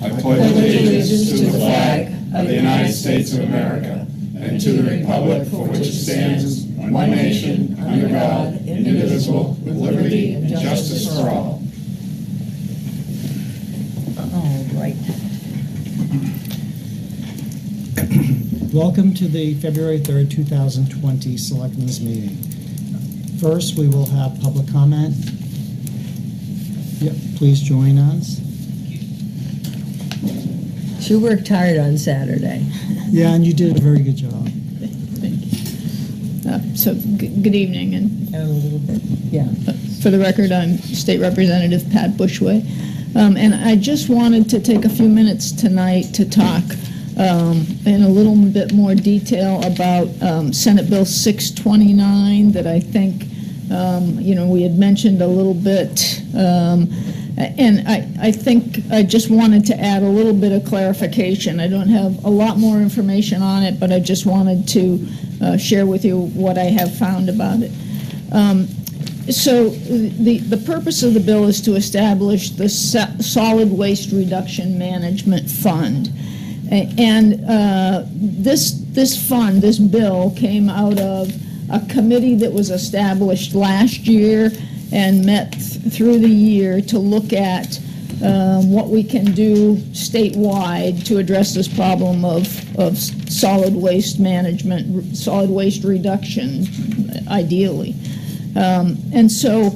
I pledge allegiance to the flag of the United States of America and to the republic for which it stands, one nation, under God, indivisible, with liberty and justice for all. All right. Welcome to the February 3rd, 2020 Selectmen's Meeting. First, we will have public comment. Yep, please join us. She worked hard on Saturday. Yeah, and you did a very good job. Uh, So, g- good evening, and And a little bit, yeah. uh, for the record, I'm State Representative Pat Bushway. Um, And I just wanted to take a few minutes tonight to talk um, in a little bit more detail about um, Senate Bill 629 that I think, um, you know, we had mentioned a little bit. um, And I, I think I just wanted to add a little bit of clarification. I don't have a lot more information on it, but I just wanted to uh, share with you what I have found about it. Um, So the, the purpose of the bill is to establish the Sa- Solid Waste Reduction Management Fund. And uh, this, this fund, this bill, came out of a committee that was established last year and met th- through the year to look at um, what we can do statewide to address this problem of, of solid waste management, solid waste reduction, ideally. Um, And so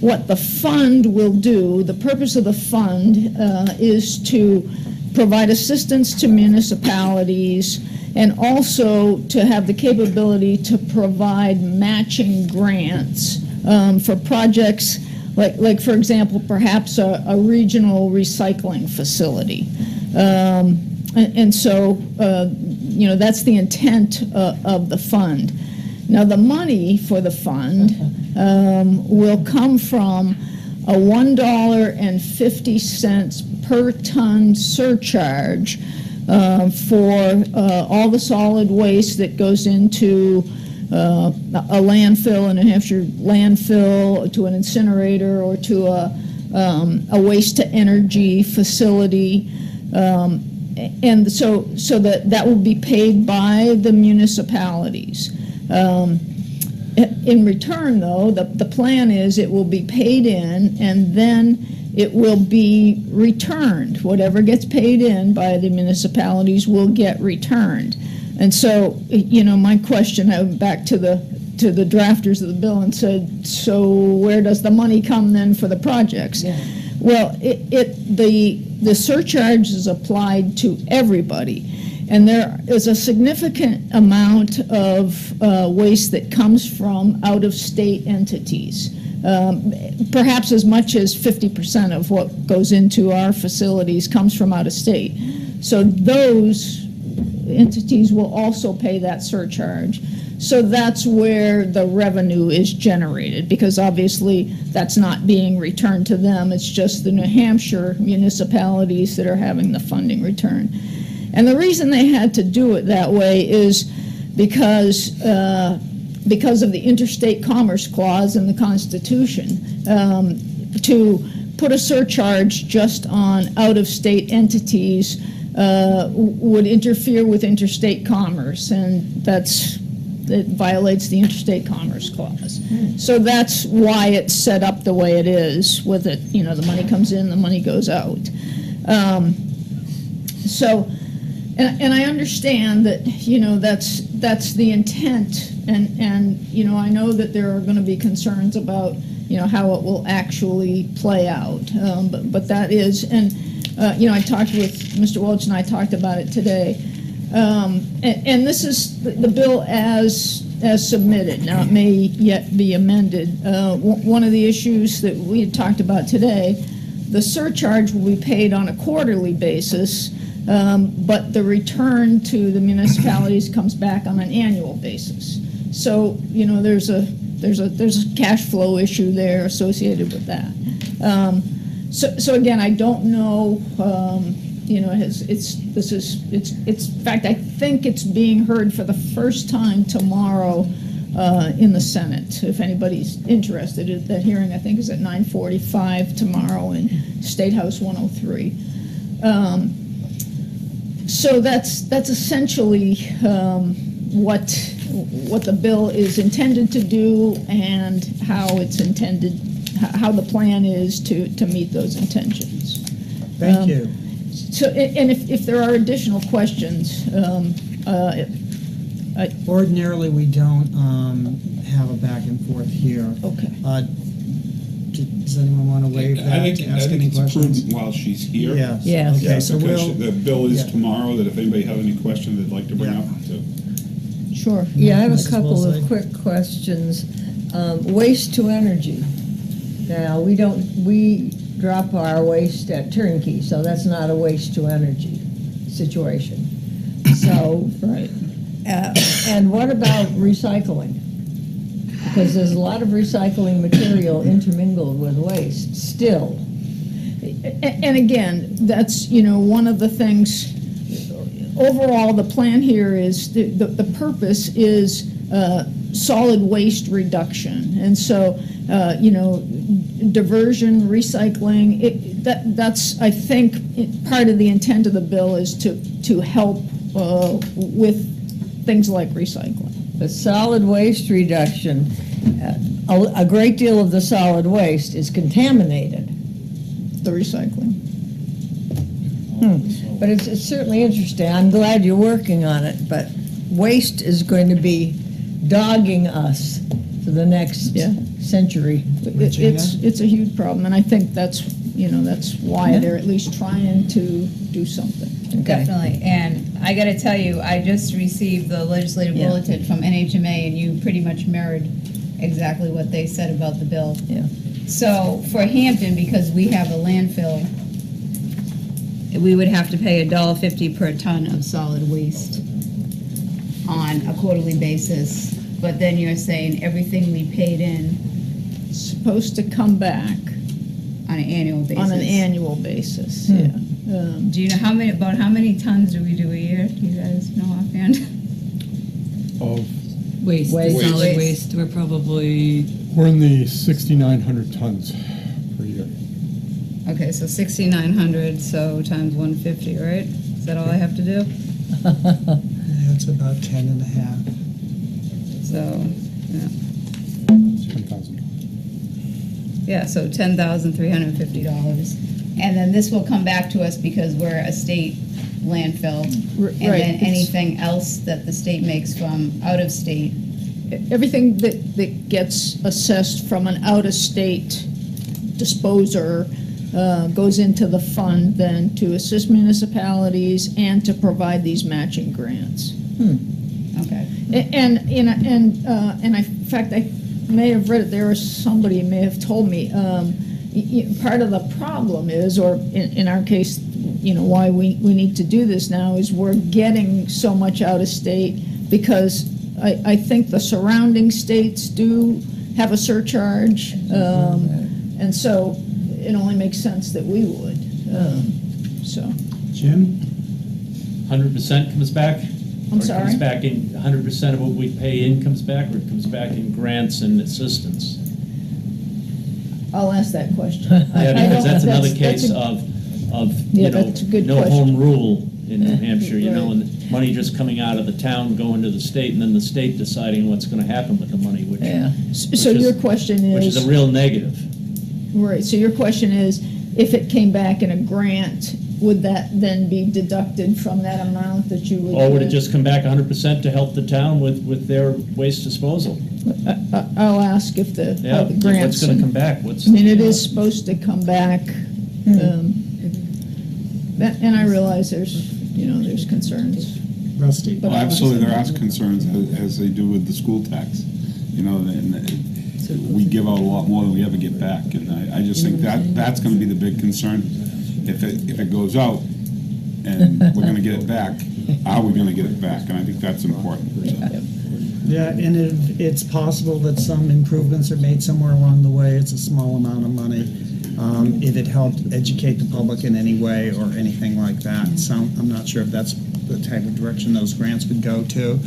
what the fund will do, the purpose of the fund uh, is to provide assistance to municipalities and also to have the capability to provide matching grants um, for projects like, like for example, perhaps a, a regional recycling facility. Um, and, and so, uh, you know, that's the intent uh, of the fund. Now, the money for the fund um, will come from a $1.50 per ton surcharge uh, for uh, all the solid waste that goes into uh, a landfill, a New Hampshire landfill, to an incinerator, or to a, um, a waste-to-energy facility. Um, And so, so that, that will be paid by the municipalities. Um, in return, though, the, the plan is it will be paid in and then it will be returned. Whatever gets paid in by the municipalities will get returned. And so, you know, my question, I went back to the, to the drafters of the bill and said, so where does the money come then for the projects? Yeah. Well, it, it, the, the surcharge is applied to everybody. And there is a significant amount of uh, waste that comes from out-of-state entities. Um, Perhaps as much as 50% of what goes into our facilities comes from out of state. So those entities will also pay that surcharge. So that's where the revenue is generated, because obviously that's not being returned to them. It's just the New Hampshire municipalities that are having the funding return. And the reason they had to do it that way is because, uh, because of the interstate commerce clause in the Constitution. Um, To put a surcharge just on out-of-state entities uh, would interfere with interstate commerce, and that's, it violates the interstate commerce clause. So that's why it's set up the way it is with it, you know, the money comes in, the money goes out. Um, So, and, and I understand that, you know, that's, that's the intent, and, and, you know, I know that there are gonna be concerns about, you know, how it will actually play out, um, but, but that is, and, uh, you know, I talked with, Mr. Welch and I talked about it today. Um, and, and this is the, bill as, as submitted, now it may yet be amended. Uh, one one of the issues that we had talked about today, the surcharge will be paid on a quarterly basis, um, but the return to the municipalities comes back on an annual basis. So, you know, there's a, there's a, there's a cash flow issue there associated with that. Um, So, so again, I don't know, um, you know, it's, it's, this is, it's, it's, in fact, I think it's being heard for the first time tomorrow uh, in the Senate, if anybody's interested. That hearing, I think, is at 9:45 tomorrow in State House 103. um, so that's, that's essentially um, what, what the bill is intended to do and how it's intended, how the plan is to, to meet those intentions. Thank Um, you. So, and if, if there are additional questions, um, uh, Ordinarily, we don't um, have a back and forth here. okay. Uh, Does anyone want to waive I think, to I ask think any it's questions? prudent while she's here. Yes. Yes. Okay, so we'll, the bill is yeah. tomorrow, that if anybody have any questions they'd like to bring Yeah. up, to Sure. Yeah, I have Mrs. a couple Woolsey? of quick questions. Um, Waste to energy. Now, we don't, we drop our waste at turnkey, so that's not a waste to energy situation. So, Right. uh, and what about recycling? Because there's a lot of recycling material intermingled with waste, still. A- And again, that's, you know, one of the things, overall, the plan here is, the, the the purpose is uh, solid waste reduction. And so, uh, you know, diversion, recycling, it, that, that's, I think, part of the intent of the bill is to, to help uh, with things like recycling. The solid waste reduction, uh, a a great deal of the solid waste is contaminated. The recycling. Hmm. But it's it's certainly interesting. I'm glad you're working on it, but waste is going to be dogging us for the next Yeah. century. It- Regina? It's, it's a huge problem, and I think that's, you know, that's why Yeah. they're at least trying to do something. Okay. Definitely, and I gotta tell you, I just received the legislative Yeah. bulletin from NHMA, and you pretty much mirrored exactly what they said about the bill. Yeah. So, for Hampton, because we have a landfill, we would have to pay a dollar fifty per ton of solid waste on a quarterly basis, but then you're saying everything we paid in Supposed to come back on an annual basis. on an annual basis, Hmm. yeah. Um, Do you know how many, about how many tons do we do a year? Do you guys know offhand? Of, Waste, Waste. solid Waste. waste, we're probably, We're in the 6,900 tons per year. Okay, so sixty-nine hundred, so times one fifty, right? Is that all I have to do? Yeah, it's about 10 and a half. So, It's 10,000. yeah, so ten thousand three hundred and fifty dollars. And then this will come back to us because we're a state landfill. r- And right, then it's- anything else that the state makes from out of state, Everything that, that gets assessed from an out-of-state disposer uh, goes into the fund then to assist municipalities and to provide these matching grants. Okay. A- And, and, and, uh, and I, in fact, I may have read it, there was somebody may have told me, um, y- y- part of the problem is, or in, in our case, you know, why we, we need to do this now is we're getting so much out of state because I, I think the surrounding states do have a surcharge. Um, and so it only makes sense that we would, um, so, Jim? Hundred percent comes back? I'm Or sorry? comes back in, hundred percent of what we pay in comes back, or it comes back in grants and assistance? I'll ask that question. I- I Yeah, because don't- that's another that's case a- of, of, Yeah, you know, good no question. home rule in New Hampshire, you know, and money just coming out of the town, going to the state, and then the state deciding what's gonna happen with the money, which, Yeah. So which your is- question which is is, a real negative. right, so your question is, if it came back in a grant, would that then be deducted from that amount that you would? Or would it just come back hundred percent to help the town with, with their waste disposal? I- I- I'll ask if the, Yeah, how the grants. what's gonna come back, what's? I mean, it is supposed to come back. Hmm. um, that- And I realize there's, you know, there's concerns. Rusty? But well, I- absolutely, there are concerns as, as they do with the school tax. You know, and it- we give out a lot more than we ever get back, and I, I just think that, that's gonna be the big concern. If it, if it goes out and we're gonna get it back, how are we gonna get it back? And I think that's important. Yeah, and if it's possible that some improvements are made somewhere along the way, it's a small amount of money. Um, If it helped educate the public in any way or anything like that, so I'm not sure if that's the type of direction those grants would go to.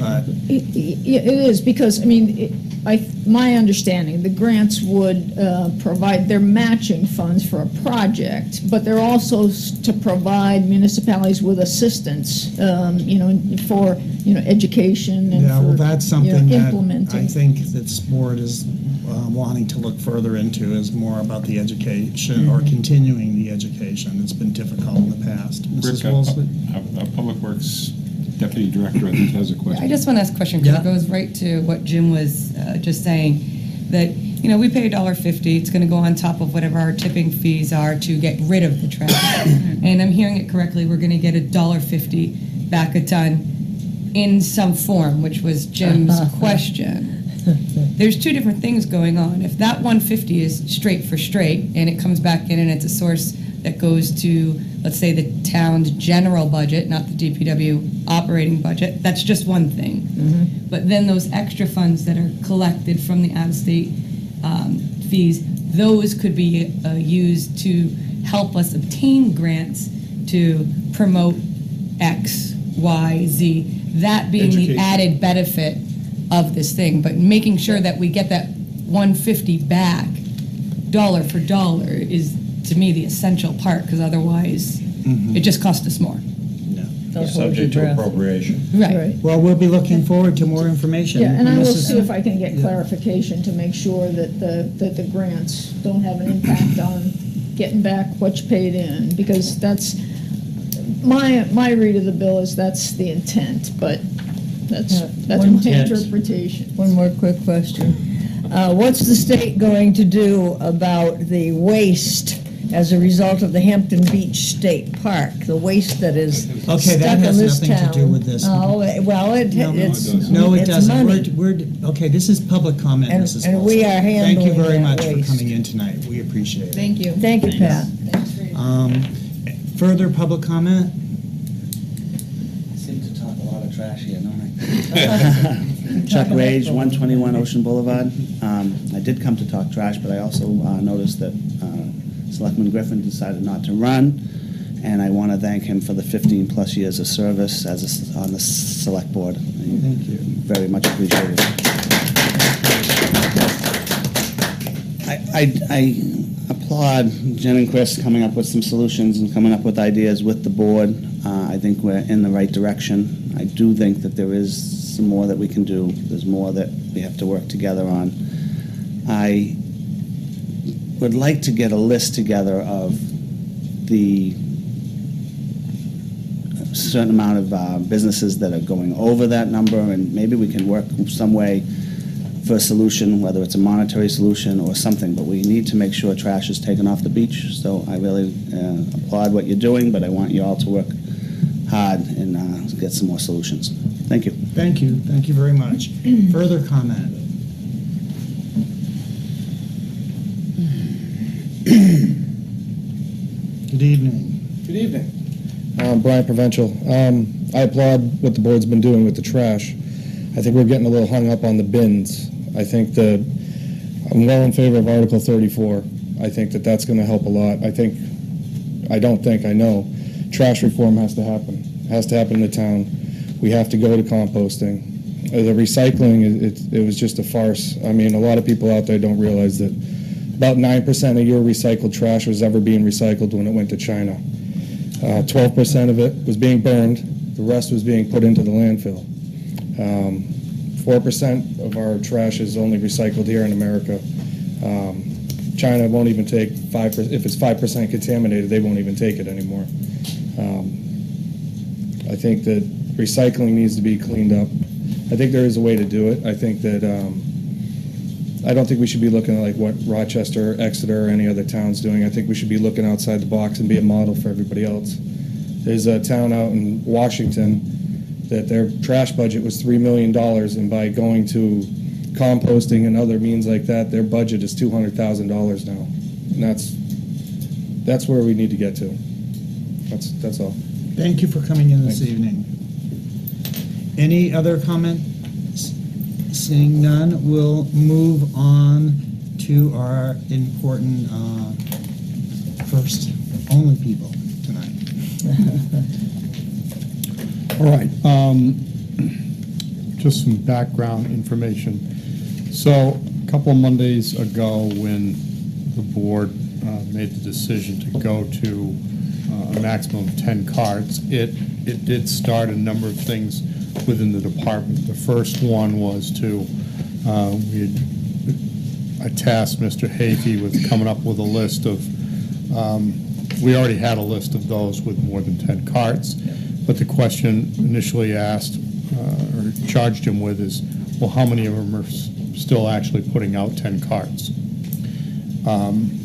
But It it is, because, I mean, it- I, my understanding, the grants would uh, provide, they're matching funds for a project, but they're also s- to provide municipalities with assistance, um, you know, for, you know, education and Yeah, well, for, that's you know, something that I implementing. think that this board is uh, wanting to look further into, is more about the education, or continuing the education. It's been difficult in the past. Mrs. Rick, uh, Wolfson? our- our Public Works Deputy Director, I think, has a I question. just want to ask a question, because Yeah. it goes right to what Jim was uh, just saying, that, you know, we pay a dollar fifty, it's going to go on top of whatever our tipping fees are to get rid of the trash. And I'm hearing it correctly, we're going to get a dollar fifty back a ton in some form, which was Jim's question. There's two different things going on. If that 150 is straight for straight, and it comes back in and it's a source that goes to, let's say, the town's general budget, not the DPW operating budget, that's just one thing. But then those extra funds that are collected from the out-of-state um, fees, those could be uh, used to help us obtain grants to promote X, Y, Z. That being the added benefit of this thing, but making sure that we get that 150 back, dollar for dollar, is to me the essential part, because otherwise, it just costs us more. Don't hold your Subject to breath. appropriation. Right. Well, we'll be looking forward to more information. Yeah, and I will Mrs. see if I can get Yeah. clarification to make sure that the, that the grants don't have an impact on getting back what you paid in, because that's, my, my read of the bill is that's the intent, but that's, Yeah, that's one- my Intent. interpretation. One more quick question. Uh, What's the state going to do about the waste as a result of the Hampton Beach State Park? The waste that is Okay, stuck that in has this nothing to do with this. Oh, well, it, No, no, it it's, doesn't. No, it it's doesn't. money. We're, we're, okay, this is public comment, And- Mrs. and we Wilson. are Thank you handling very that much for waste. coming in tonight. We appreciate it. Thank you. Thank you, Pat. Um, Further public comment? Seem to talk a lot of trash here, don't I? Chuck Rage, 121 Ocean Boulevard. Um, I did come to talk trash, but I also uh, noticed that uh, Selectman Griffin decided not to run, and I want to thank him for the 15-plus years of service as a s on the Select Board. Thank you. Very much appreciated. I, I, I applaud Jen and Chris coming up with some solutions and coming up with ideas with the board. Uh, I think we're in the right direction. I do think that there is some more that we can do. There's more that we have to work together on. I would like to get a list together of the certain amount of uh, businesses that are going over that number, and maybe we can work some way for a solution, whether it's a monetary solution or something, but we need to make sure trash is taken off the beach. So I really uh, applaud what you're doing, but I want you all to work hard and uh, get some more solutions. Thank you. Thank you, thank you very much. Further comment? Good evening. Good evening. Um, Brian Provincial. Um, I applaud what the board's been doing with the trash. I think we're getting a little hung up on the bins. I think that I'm well in favor of Article 34. I think that that's going to help a lot. I think, I don't think, I know, trash reform has to happen. It has to happen in the town. We have to go to composting. Uh, The recycling, it, it- it was just a farce. I mean, a lot of people out there don't realize that about 9% of your recycled trash was ever being recycled when it went to China. Uh, 12% of it was being burned, the rest was being put into the landfill. Um, 4% of our trash is only recycled here in America. Um, China won't even take 5%, if it's 5% contaminated, they won't even take it anymore. Um, I think that recycling needs to be cleaned up. I think there is a way to do it. I think that, um, I don't think we should be looking at like what Rochester, Exeter, or any other town's doing. I think we should be looking outside the box and be a model for everybody else. There's a town out in Washington that their trash budget was $3 million, and by going to composting and other means like that, their budget is $200,000 now. And that's, that's where we need to get to. That's, that's all. Thank you for coming in this evening. Any other comment? Seeing none, we'll move on to our important uh, first, only people tonight. All right. um, just some background information. So, a couple of Mondays ago, when the board uh, made the decision to go to uh, a maximum of 10 carts, it, it did start a number of things within the department. The first one was to, uh, we had I tasked Mr. Hafey with coming up with a list of, um, we already had a list of those with more than 10 carts, but the question initially asked, uh, or charged him with is, well, how many of them are still actually putting out 10 carts? Um,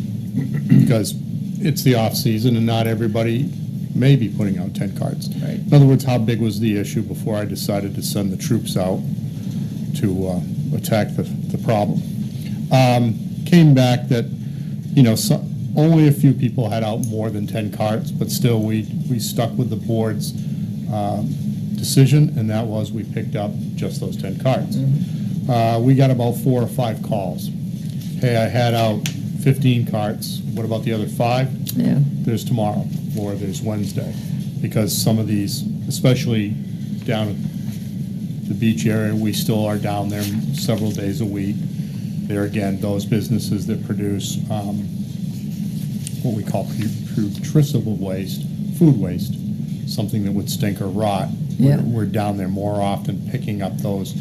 Because it's the off-season and not everybody may be putting out 10 carts. Right. In other words, how big was the issue before I decided to send the troops out to uh, attack the, the problem? Um, Came back that, you know, so, only a few people had out more than 10 carts, but still, we, we stuck with the board's um, decision, and that was we picked up just those 10 carts. Uh, We got about four or five calls. Hey, I had out 15 carts, what about the other five? Yeah. there's tomorrow, or there's Wednesday, because some of these, especially down at the beach area, we still are down there several days a week. There again, those businesses that produce um, what we call pu- putrescible waste, food waste, something that would stink or rot. We're- We're down there more often picking up those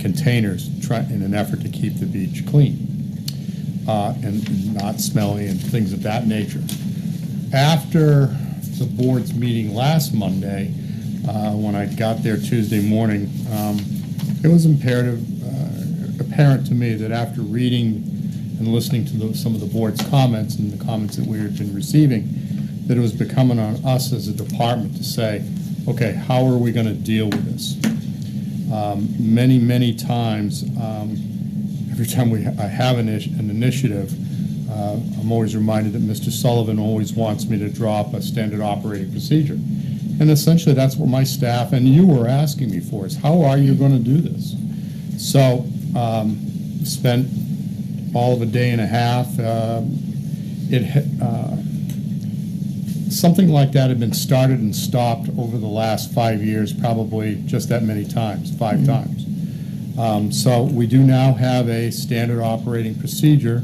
containers, try, in an effort to keep the beach clean uh, and not smelly and things of that nature. After the board's meeting last Monday, uh, when I got there Tuesday morning, um, it was imperative, uh, apparent to me that after reading and listening to the- some of the board's comments and the comments that we had been receiving, that it was becoming on us as a department to say, okay, how are we going to deal with this? Um, Many, many times, um, every time we, I have an an initiative, uh, I'm always reminded that Mr. Sullivan always wants me to draw up a standard operating procedure. And essentially, that's what my staff and you were asking me for, is how are you going to do this? So, um, spent all of a day and a half. um, It, uh, something like that had been started and stopped over the last five years, probably just that many times, five times. Um, So we do now have a standard operating procedure,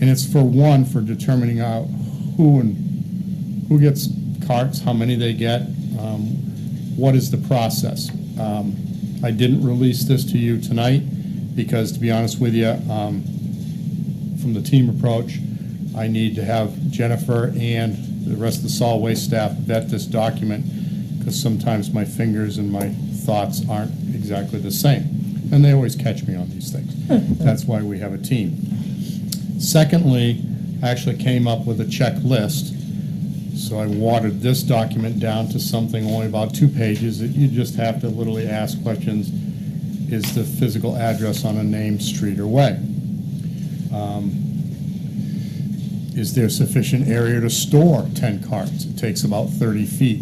and it's for one, for determining out who and, who gets carts, how many they get, um, what is the process. Um, I didn't release this to you tonight, because to be honest with you, um, from the team approach, I need to have Jennifer and the rest of the solid waste staff vet this document, because sometimes my fingers and my thoughts aren't exactly the same. And they always catch me on these things. That's why we have a team. Secondly, I actually came up with a checklist, so I watered this document down to something only about two pages, that you just have to literally ask questions, is the physical address on a named street or way? Um, Is there sufficient area to store 10 carts? It takes about 30 feet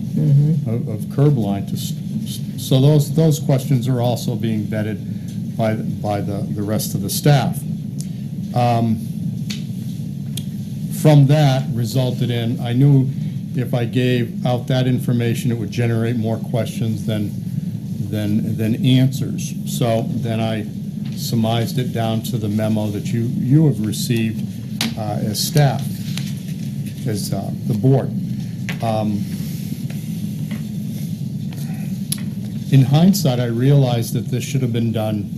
of of curb line to, so those, those questions are also being vetted by, the- by the, the rest of the staff. Um, From that resulted in, I knew if I gave out that information, it would generate more questions than, than, than answers. So then I surmised it down to the memo that you, you have received uh, as staff, as uh, the board. Um, In hindsight, I realized that this should have been done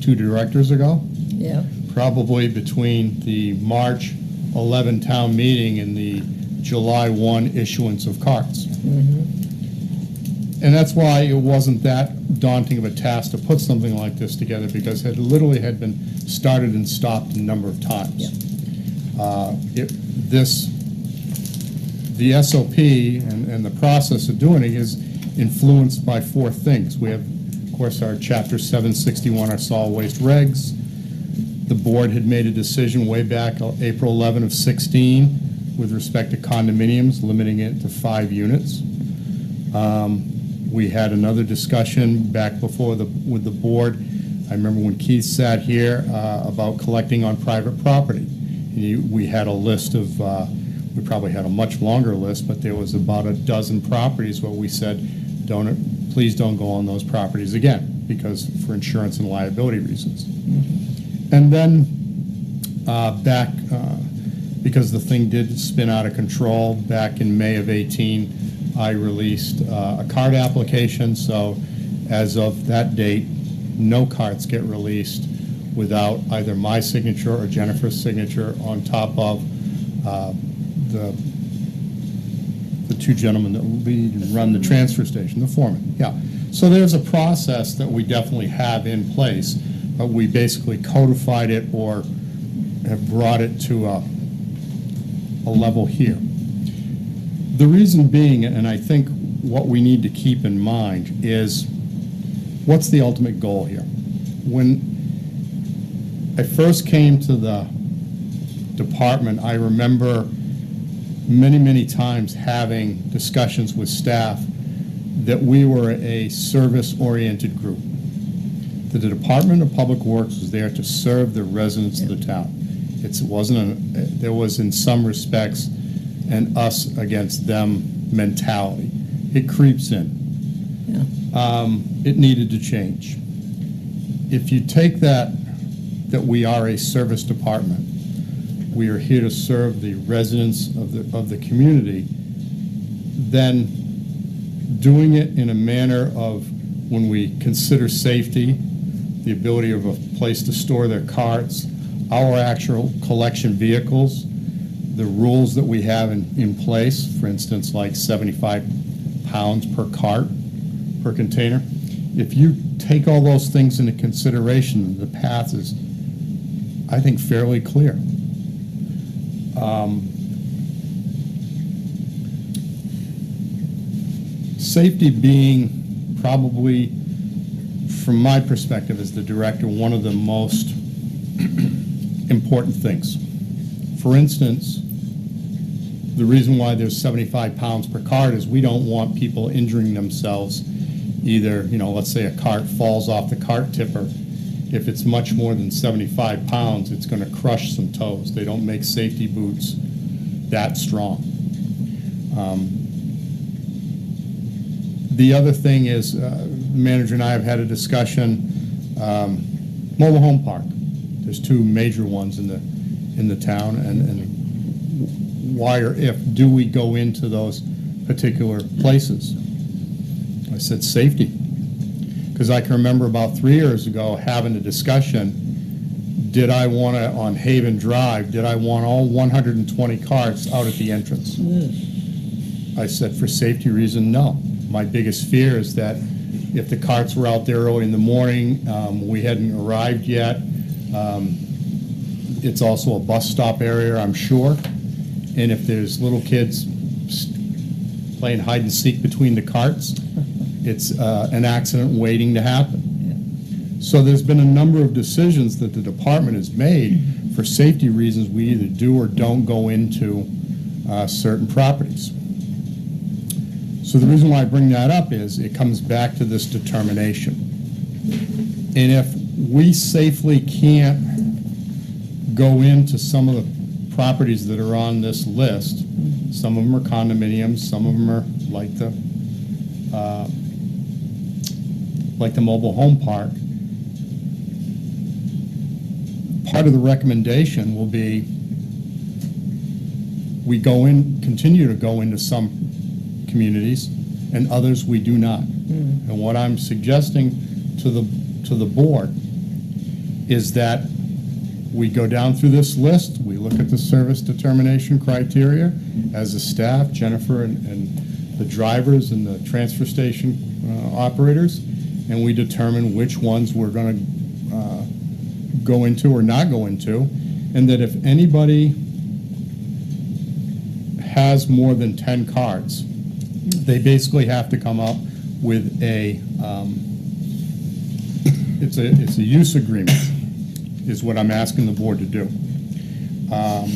two directors ago, Yeah. Probably between the March 11 town meeting and the July 1 issuance of carts. And that's why it wasn't that daunting of a task to put something like this together, because it literally had been started and stopped a number of times. Uh, it- This, the SOP and, and the process of doing it is influenced by four things. We have, of course, our Chapter 761, our solid waste regs. The board had made a decision way back uh, April 11 of 16 with respect to condominiums, limiting it to five units. Um, We had another discussion back before the, with the board. I remember when Keith sat here uh, about collecting on private property. We had a list of, uh, we probably had a much longer list, but there was about a dozen properties where we said, don't please don't go on those properties again, because for insurance and liability reasons. And then, uh, back, uh, because the thing did spin out of control, back in May of 18, I released uh, a card application, so as of that date, no cards get released without either my signature or Jennifer's signature on top of uh, the, the two gentlemen that lead and run the transfer station, the foreman, yeah. So there's a process that we definitely have in place, but we basically codified it or have brought it to a, a level here. The reason being, and I think what we need to keep in mind is, what's the ultimate goal here? When I first came to the department, I remember many, many times having discussions with staff that we were a service-oriented group. That the Department of Public Works was there to serve the residents of the town. It's- It wasn't, there was in some respects an us against them mentality. It creeps in. Um, It needed to change. If you take that, that we are a service department, we are here to serve the residents of the, of the community, then doing it in a manner of when we consider safety, the ability of a place to store their carts, our actual collection vehicles, the rules that we have in, in place, for instance, like 75 pounds per cart, per container. If you take all those things into consideration, the path is, I think, fairly clear. Um, Safety being probably, from my perspective as the director, one of the most important things. For instance, the reason why there's 75 pounds per cart is we don't want people injuring themselves. Either, you know, let's say a cart falls off the cart tipper. If it's much more than 75 pounds, it's going to crush some toes. They don't make safety boots that strong. Um, The other thing is, uh, manager and I have had a discussion, um, mobile home park. There's two major ones in the, in the town, and, and why or if do we go into those particular places? I said, safety. Because I can remember about three years ago having a discussion, did I want to, on Haven Drive, did I want all 120 carts out at the entrance? I said, for safety reason, no. My biggest fear is that if the carts were out there early in the morning, um, we hadn't arrived yet. um, It's also a bus stop area, I'm sure. And if there's little kids playing hide and seek between the carts, it's uh, an accident waiting to happen. So there's been a number of decisions that the department has made for safety reasons. We either do or don't go into uh, certain properties. So the reason why I bring that up is it comes back to this determination. And if we safely can't go into some of the properties that are on this list, some of them are condominiums, some of them are like the, uh, like the mobile home park, part of the recommendation will be we go in, continue to go into some communities, and others we do not. And what I'm suggesting to the, to the board is that we go down through this list, we look at the service determination criteria as a staff, Jennifer and, and the drivers and the transfer station uh, operators, and we determine which ones we're gonna uh, go into or not go into, and that if anybody has more than 10 cards, they basically have to come up with a, um, it's a, it's a use agreement, is what I'm asking the board to do. Um,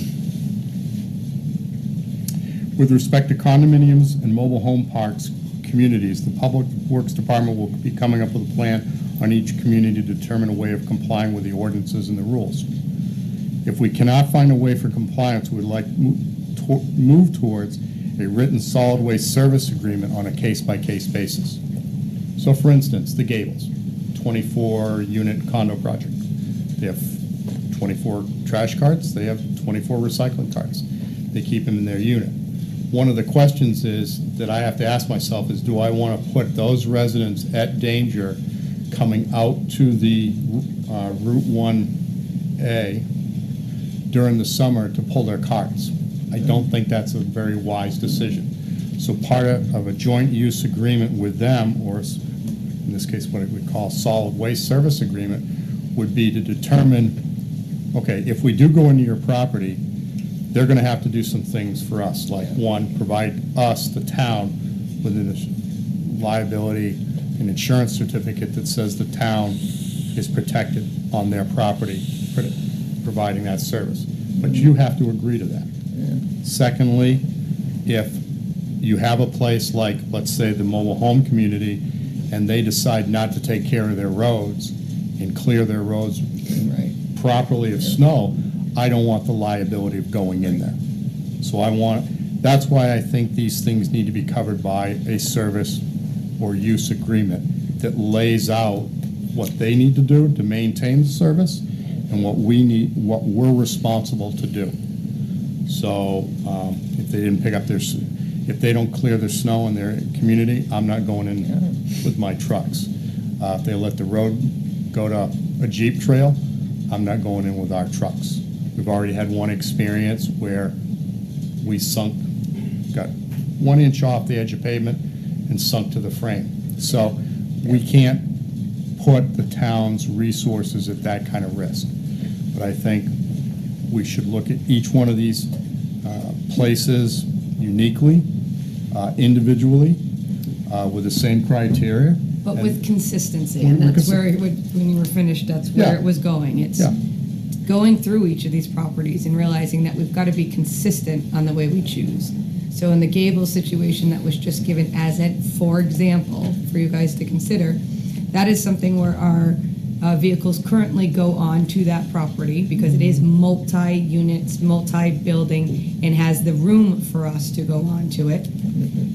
With respect to condominiums and mobile home parks, communities, the Public Works Department will be coming up with a plan on each community to determine a way of complying with the ordinances and the rules. If we cannot find a way for compliance, we'd like to- move towards a written solid waste service agreement on a case-by-case basis. So for instance, the Gables, 24-unit condo project. They have 24 trash carts, they have 24 recycling carts. They keep them in their unit. One of the questions is, that I have to ask myself is, do I want to put those residents at danger coming out to the uh, Route 1A during the summer to pull their carts? I don't think that's a very wise decision. So part of of a joint use agreement with them, or in this case, what we call solid waste service agreement, would be to determine, okay, if we do go into your property, they're gonna have to do some things for us, like, one, provide us, the town, with a liability, an insurance certificate that says the town is protected on their property, pro- providing that service. But you have to agree to that. Secondly, if you have a place like, let's say, the mobile home community, and they decide not to take care of their roads and clear their roads properly of snow, I don't want the liability of going in there. So I want, that's why I think these things need to be covered by a service or use agreement that lays out what they need to do to maintain the service and what we need, what we're responsible to do. So um, if they didn't pick up their, if they don't clear their snow in their community, I'm not going in with my trucks. Uh, If they let the road go to a Jeep trail, I'm not going in with our trucks. We've already had one experience where we sunk, got one inch off the edge of pavement and sunk to the frame. So we can't put the town's resources at that kind of risk. But I think we should look at each one of these uh, places uniquely, uh, individually, uh, with the same criteria. But with consistency, and that's where, it would- when you were finished, that's where Yeah. it was going. It's Yeah. going through each of these properties and realizing that we've got to be consistent on the way we choose. So in the Gable situation that was just given as a, for example, for you guys to consider, that is something where our uh, vehicles currently go on to that property because it is multi-units, multi-building, and has the room for us to go on to it.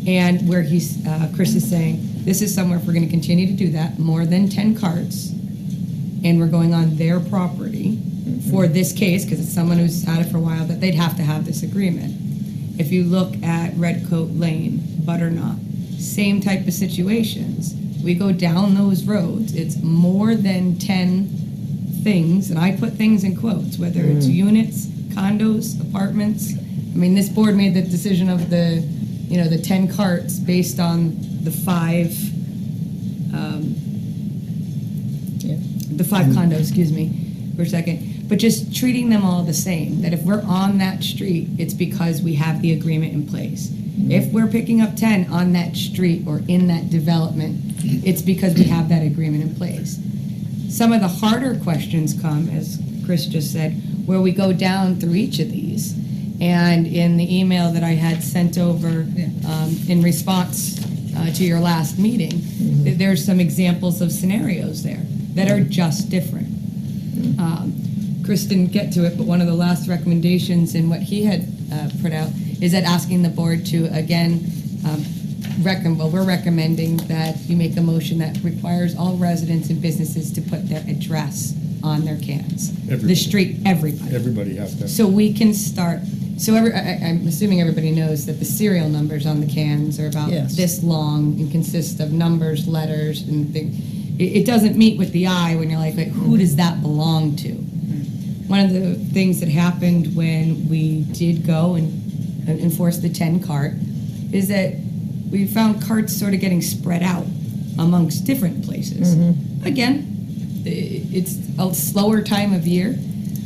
And where he's, uh, Chris is saying, this is somewhere if we're going to continue to do that, more than 10 carts, and we're going on their property for this case, because it's someone who's had it for a while, that they'd have to have this agreement. If you look at Red Coat Lane, Butternut, same type of situations. We go down those roads, it's more than 10 things, and I put things in quotes, whether it's units, condos, apartments. I mean, this board made the decision of the, you know, the 10 carts based on the five, um, the five condos, excuse me, for a second, but just treating them all the same, that if we're on that street, it's because we have the agreement in place. If we're picking up 10 on that street or in that development, it's because we have that agreement in place. Some of the harder questions come, as Chris just said, where we go down through each of these. And in the email that I had sent over um, in response uh, to your last meeting, th- there's some examples of scenarios there that are just different. Um, Chris didn't get to it, but one of the last recommendations in what he had uh, put out is that asking the board to, again, um, recommend, well, we're recommending that you make a motion that requires all residents and businesses to put their address on their cans. The street, everybody. Everybody has to. So we can start, so every, I, I- I'm assuming everybody knows that the serial numbers on the cans are about Yes. this long and consist of numbers, letters, and things. It, it doesn't meet with the eye when you're like, like, who does that belong to? One of the things that happened when we did go and and enforce the 10 cart is that we found carts sort of getting spread out amongst different places. Again, it's a slower time of year,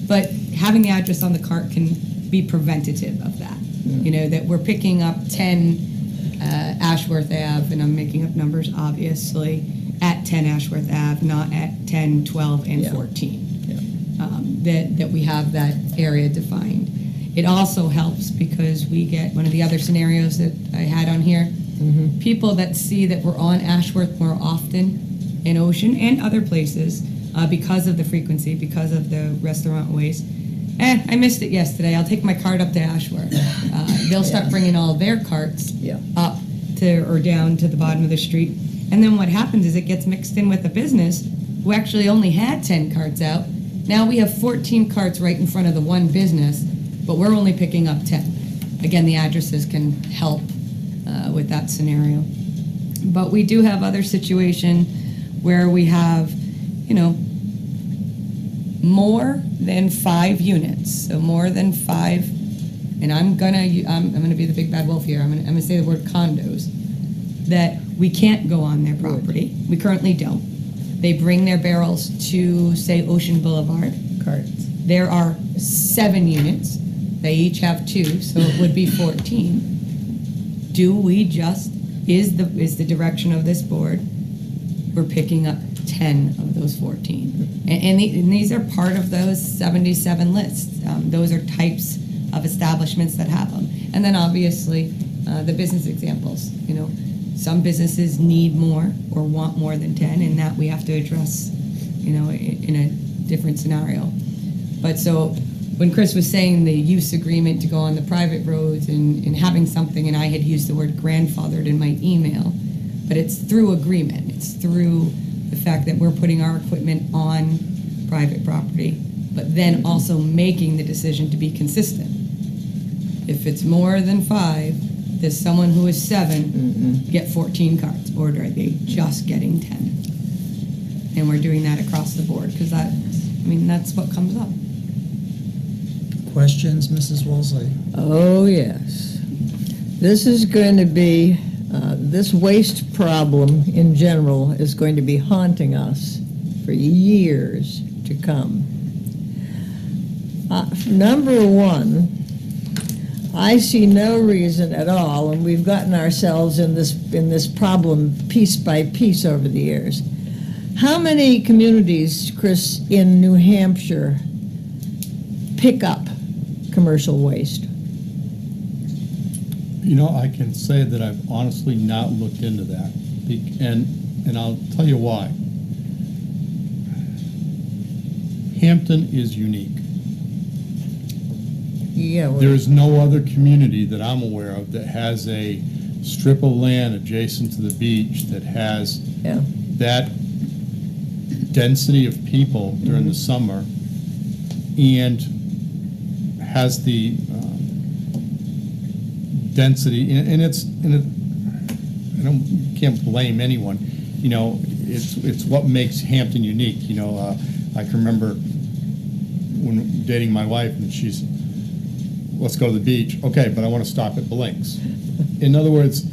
but having the address on the cart can be preventative of that. You know, that we're picking up 10 uh, Ashworth Ave, and I'm making up numbers obviously, at 10 Ashworth Ave, not at 10, 12, and Yeah. 14 um, that, that we have that area defined. It also helps because we get, one of the other scenarios that I had on here, people that see that we're on Ashworth more often in Ocean and other places uh, because of the frequency, because of the restaurant waste. Eh, I missed it yesterday. I'll take my cart up to Ashworth. Uh, they'll start bringing all their carts Yeah. up to or down to the bottom of the street. And then what happens is it gets mixed in with a business who actually only had 10 carts out. Now we have 14 carts right in front of the one business, but we're only picking up 10. Again, the addresses can help uh, with that scenario. But we do have other situation where we have, you know, more than five units, so more than five, and I'm gonna, I'm, I'm gonna be the big bad wolf here, I'm gonna, I'm gonna say the word condos, that we can't go on their property. We currently don't. They bring their barrels to, say, Ocean Boulevard. Carts. There are seven units. They each have two, so it would be 14. Do we just, is the, is the direction of this board, we're picking up 10 of those 14? And, and the- and these are part of those 77 lists. Um, Those are types of establishments that have them. And then obviously, uh, the business examples, you know, some businesses need more or want more than 10, and that we have to address, you know, in a different scenario. But so, when Chris was saying the use agreement to go on the private roads and, and having something, and I had used the word grandfathered in my email, but it's through agreement. It's through the fact that we're putting our equipment on private property, but then also making the decision to be consistent. If it's more than five, does someone who is 7 mm-hmm. get 14 cards, or are they just getting 10? And we're doing that across the board, because that, I mean, that's what comes up. Questions, Mrs. Woolsey? Oh, yes. This is going to be, uh, this waste problem in general is going to be haunting us for years to come. Uh, Number one, I see no reason at all, and we've gotten ourselves in this, in this problem piece by piece over the years. How many communities, Chris, in New Hampshire pick up commercial waste? You know, I can say that I've honestly not looked into that, and, and I'll tell you why. Hampton is unique. Yeah, well, There is no other community that I'm aware of that has a strip of land adjacent to the beach that has yeah. that density of people during the mm-hmm. summer and has the um, density, and and it's, and it, I don't, can't blame anyone, you know, it's, it's what makes Hampton unique, you know, uh, I can remember when dating my wife, and she's, let's go to the beach, okay, but I want to stop at Blinks. In other words,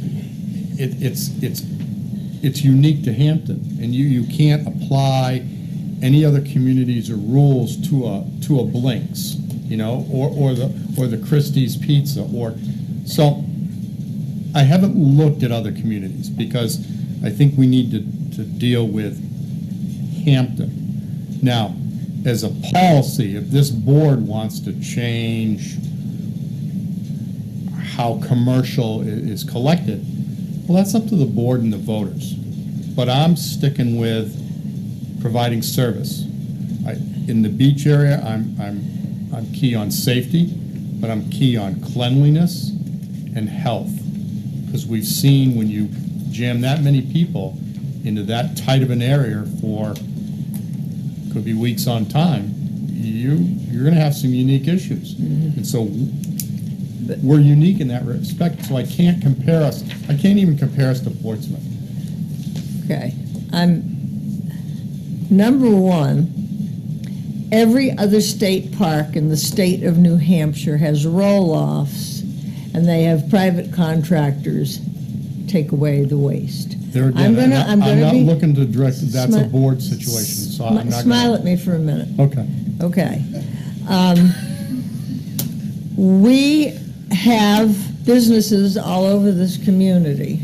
it, it's, it's, it's unique to Hampton, and you, you can't apply any other communities or rules to a, to a Blinks, you know, or, or the, or the Christie's Pizza, or, so, I haven't looked at other communities, because I think we need to, to deal with Hampton. Now, as a policy, if this board wants to change how commercial is collected, well, that's up to the board and the voters. But I'm sticking with providing service. I- In the beach area, I'm, I'm, I'm key on safety, but I'm key on cleanliness and health. Because we've seen when you jam that many people into that tight of an area for, could be weeks on time, you, you're gonna have some unique issues. Mm-hmm. And so we're unique in that respect, so I can't compare us, I can't even compare us to Portsmouth. Okay, I'm, number one, every other state park in the state of New Hampshire has roll-offs, and they have private contractors take away the waste. There again, I'm gonna- I'm I'm not- gonna I'm be- looking to direct, that's a board situation, so I'm not Smile gonna. at me for a minute. Okay. Okay. Um, We have businesses all over this community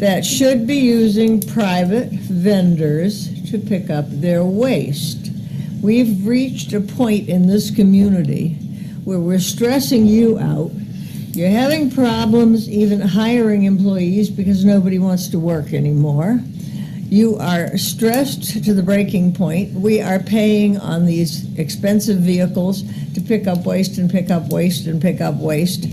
that should be using private vendors to pick up their waste. We've reached a point in this community where we're stressing you out. You're having problems even hiring employees because nobody wants to work anymore. You are stressed to the breaking point. We are paying on these expensive vehicles to pick up waste and pick up waste and pick up waste.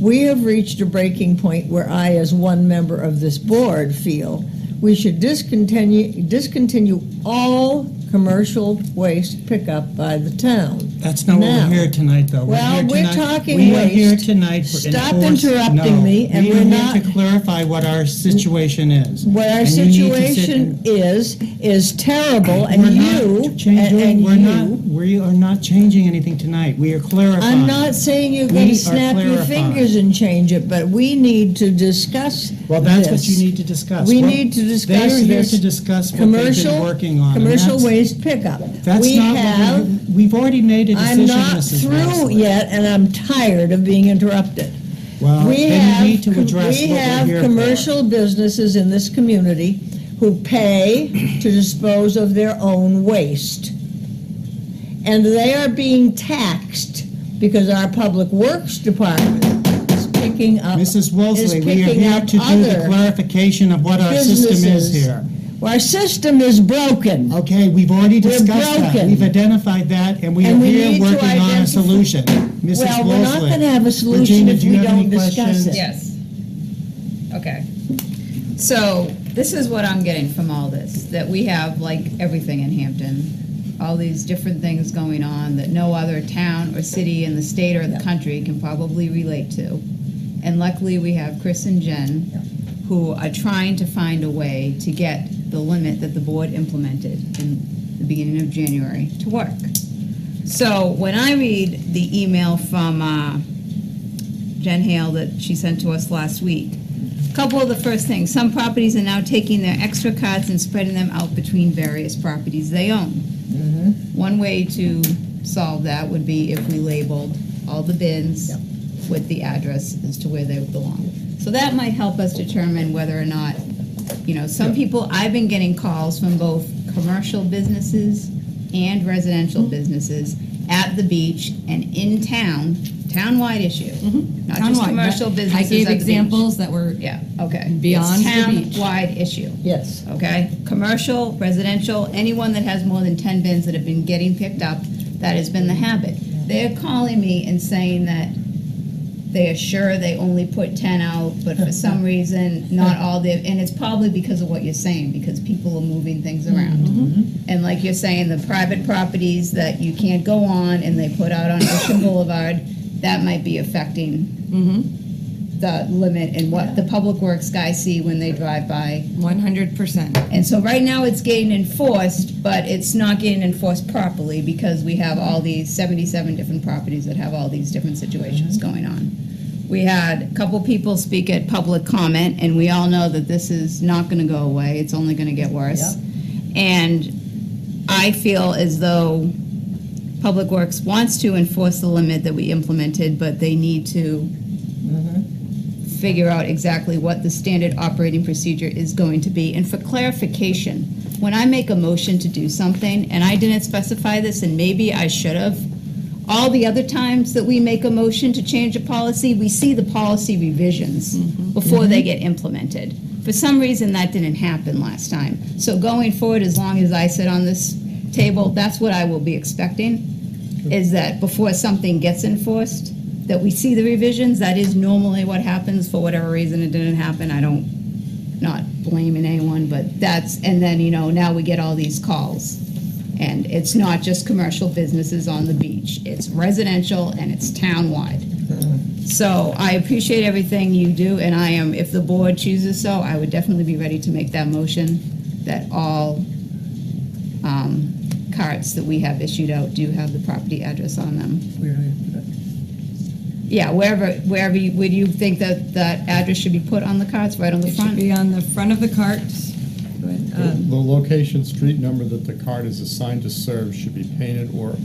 we have reached a breaking point where I, as one member of this board, feel we should discontinue, discontinue all commercial waste pickup by the town. That's not what we're here tonight, though. We're Well, here we're tonight- talking We are here waste. tonight for Stop enforce- interrupting no, me, and we we're here not- to clarify what our situation is. What our And you need to sit situation and- is, is terrible, We're and not you, and changing- and We're not, you, we are not changing anything tonight. We are clarifying. I'm not saying you're We gonna snap your clarifying. fingers and change it, but we need to discuss Well, that's what this. you need to discuss. We We're- need to They discuss are here this to discuss what they've commercial, been working on. and commercial that's- waste pickup. That's We not have, what we, we've already made a decision, I'm not Mrs. through yet, and I'm tired of being interrupted. Well, We have, need to address we have here for. commercial businesses in this community who pay to dispose of their own waste. And they are being taxed because our Public Works Department is picking up. Mrs. is Woolsey, we are here to do the clarification of what our system is here. Our system is broken. Okay, we've already We're discussed that. broken. We've identified that, and we And are we here to working on a identify- solution. Mrs. Well, we're not Woolsey. gonna have a solution Regina, if do you we have any don't discuss questions? it. Yes. Okay. So this is what I'm getting from all this, that we have, like everything in Hampton, all these different things going on that no other town or city in the state or the country can probably relate to. And luckily, we have Chris and Jen, who are trying to find a way to get the limit that the board implemented in the beginning of January to work. So when I read the email from uh, Jen Hale that she sent to us last week, a couple of the first things, some properties are now taking their extra cards and spreading them out between various properties they own. One way to solve that would be if we labeled all the bins with the address as to where they belong. So that might help us determine whether or not, you know, some people, I've been getting calls from both commercial businesses and residential mm-hmm. businesses at the beach and in town, town-wide issue. Mm-hmm. Not just Townwide. commercial businesses I gave at the beach. examples that were Yeah, okay. Beyond the It's beach. town-wide issue Yes. okay? Commercial, residential, anyone that has more than 10 bins that have been getting picked up, that has been the habit. They're calling me and saying that they are sure they only put 10 out, but for some reason, not all the, and it's probably because of what you're saying, because people are moving things mm-hmm. around. Mm-hmm. And like you're saying, the private properties that you can't go on and they put out on Ocean Boulevard, that might be affecting mm-hmm. The limit and what the public works guys see when they drive by One hundred percent. and so right now it's getting enforced, but it's not getting enforced properly because we have all these seventy-seven different properties that have all these different situations mm-hmm. going on. We had a couple people speak at public comment, and we all know that this is not gonna go away, it's only gonna get worse. And I feel as though Public Works wants to enforce the limit that we implemented, but they need to mm-hmm. Figure out exactly what the standard operating procedure is going to be. And for clarification, when I make a motion to do something, and I didn't specify this, and maybe I should have, all the other times that we make a motion to change a policy, we see the policy revisions mm-hmm. before they mm-hmm. get implemented. For some reason, that didn't happen last time. So going forward, as long as I sit on this table, that's what I will be expecting, is that before something gets enforced, that we see the revisions. That is normally what happens. For whatever reason, it didn't happen. I don't, not blaming anyone, but that's, and then, you know, now we get all these calls. And it's not just commercial businesses on the beach. It's residential and it's townwide. So I appreciate everything you do, and I am, if the board chooses so, I would definitely be ready to make that motion that all um, carts that we have issued out do have the property address on them. Yeah, wherever, wherever, you- would you think that that address should be put on the carts, right on the It should front? be on the front of the carts. Um, The location, street number that the card is assigned to serve should be painted or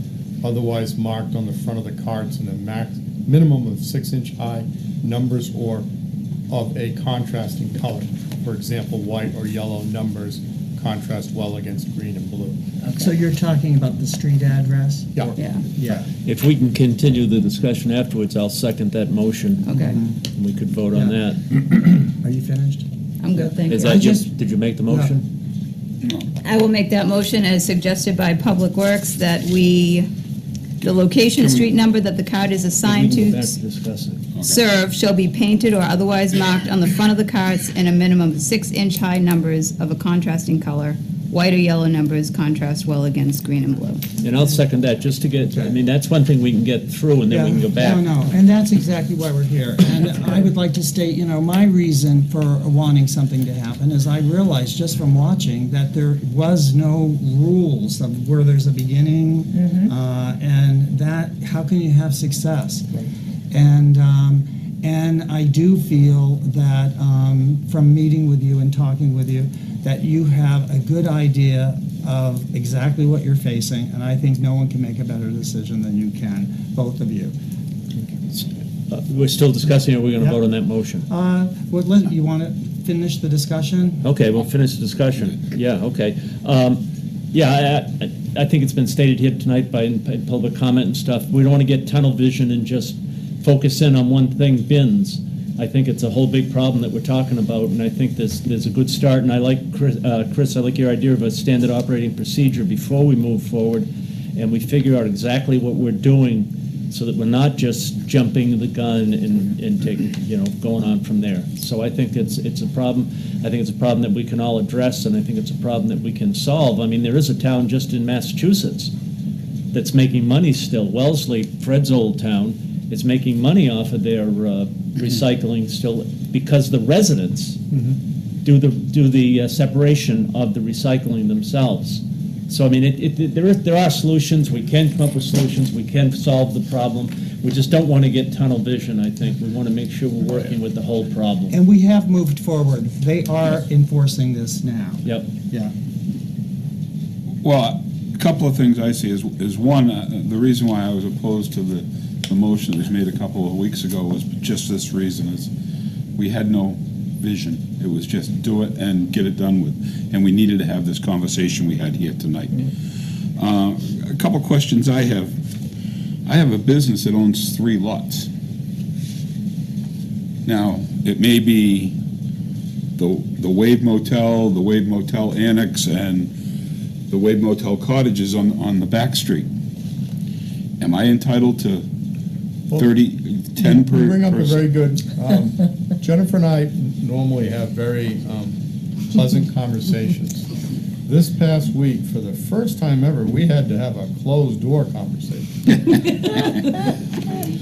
otherwise marked on the front of the cards in a max, minimum of six-inch high numbers or of a contrasting color. For example, white or yellow numbers contrast well against green and blue. So you're talking about the street address? Yeah. Yeah, Yeah. If we can continue the discussion afterwards, I'll second that motion. okay, and We could vote on Yeah. that. Are you finished? I'm good, thank Is you. that, you- just- did you make the motion? I will make that motion as suggested by Public Works that we The location, street number that the card is assigned can to go back discuss it. serve shall be painted or otherwise marked on the front of the cards in a minimum of six-inch-high numbers of a contrasting color. White or yellow numbers contrast well against green and blue. And I'll second that, just to get, I mean, that's one thing we can get through, and then we can go back. No, no, and that's exactly why we're here. And I would like to state, you know, my reason for wanting something to happen is I realized just from watching that there was no rules of where there's a beginning, uh, and that, how can you have success? And, um, and I do feel that, um, from meeting with you and talking with you, that you have a good idea of exactly what you're facing, and I think no one can make a better decision than you can, both of you. Uh, We're still discussing, or we're gonna Yep. vote on that motion? Uh, let, you want to finish the discussion? Okay, we'll finish the discussion. Yeah, okay. Um, Yeah, I- I, I think it's been stated here tonight by, in public comment and stuff, we don't want to get tunnel vision and just focus in on one thing, bins. I think it's a whole big problem that we're talking about, and I think there's, there's a good start, and I like, Chris, uh, Chris, I like your idea of a standard operating procedure before we move forward, and we figure out exactly what we're doing, so that we're not just jumping the gun and, and taking, you know, going on from there. So I think it's, it's a problem, I think it's a problem that we can all address, and I think it's a problem that we can solve. I mean, there is a town just in Massachusetts that's making money still, Wellesley, Fred's old town, is making money off of their uh, recycling still, because the residents do the, do the uh, separation of the recycling themselves. So, I mean, it, it, there is, there are solutions, we can come up with solutions, we can solve the problem. We just don't want to get tunnel vision, I think. We want to make sure we're working with the whole problem. And we have moved forward. They are enforcing this now. Yep. Yeah. Well, a couple of things I see is, is one, uh, the reason why I was opposed to the, the motion that was made a couple of weeks ago was just this reason, is we had no vision. It was just do it and get it done with. And we needed to have this conversation we had here tonight. Uh, A couple questions I have. I have a business that owns three lots. Now, it may be the, the Wave Motel, the Wave Motel Annex, and the Wave Motel cottages on, on the back street. Am I entitled to 30, 10 per? You bring up a person? very good, um, Jennifer and I normally have very um, pleasant conversations. This past week, for the first time ever, we had to have a closed-door conversation.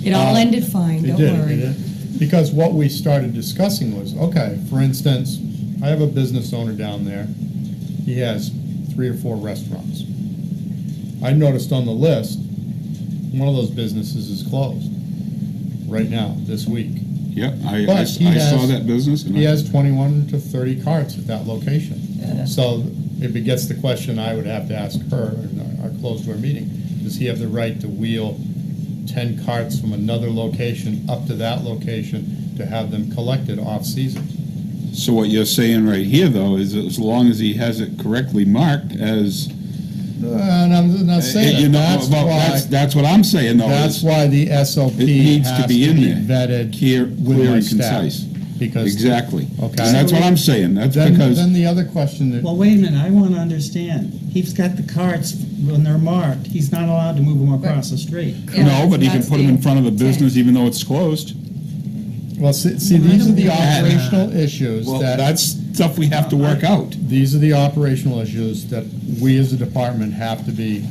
It all Uh, ended fine, It don't did, it worry. did. Because what we started discussing was, okay, for instance, I have a business owner down there. He has three or four restaurants. I noticed on the list, one of those businesses is closed right now, this week. Yeah, I, I But I he saw has- that business and He I, has 21 to 30 carts at that location. So it begets the question I would have to ask her in our- our closed-door meeting. Does he have the right to wheel 10 carts from another location up to that location to have them collected off-season? so what you're saying right here, though, is as long as he has it correctly marked as, And I'm not you saying know. That's well, why, that's, that's what I'm saying, though. that's is why the SOP It needs to has be to in be there. vetted Clear, with clear my and staff. concise. Because. Exactly. Okay. And that's what I'm saying, that's Then, because, then the other question that. Well, wait a minute, I want to understand. He's got the carts when they're marked. He's not allowed to move them across the street. no, but he can That's put them in front of the intent. business even though it's closed. Well, see, see, these are the that- uh, operational issues Well, that, that's stuff we have to work out. these are the operational issues that we as a department have to be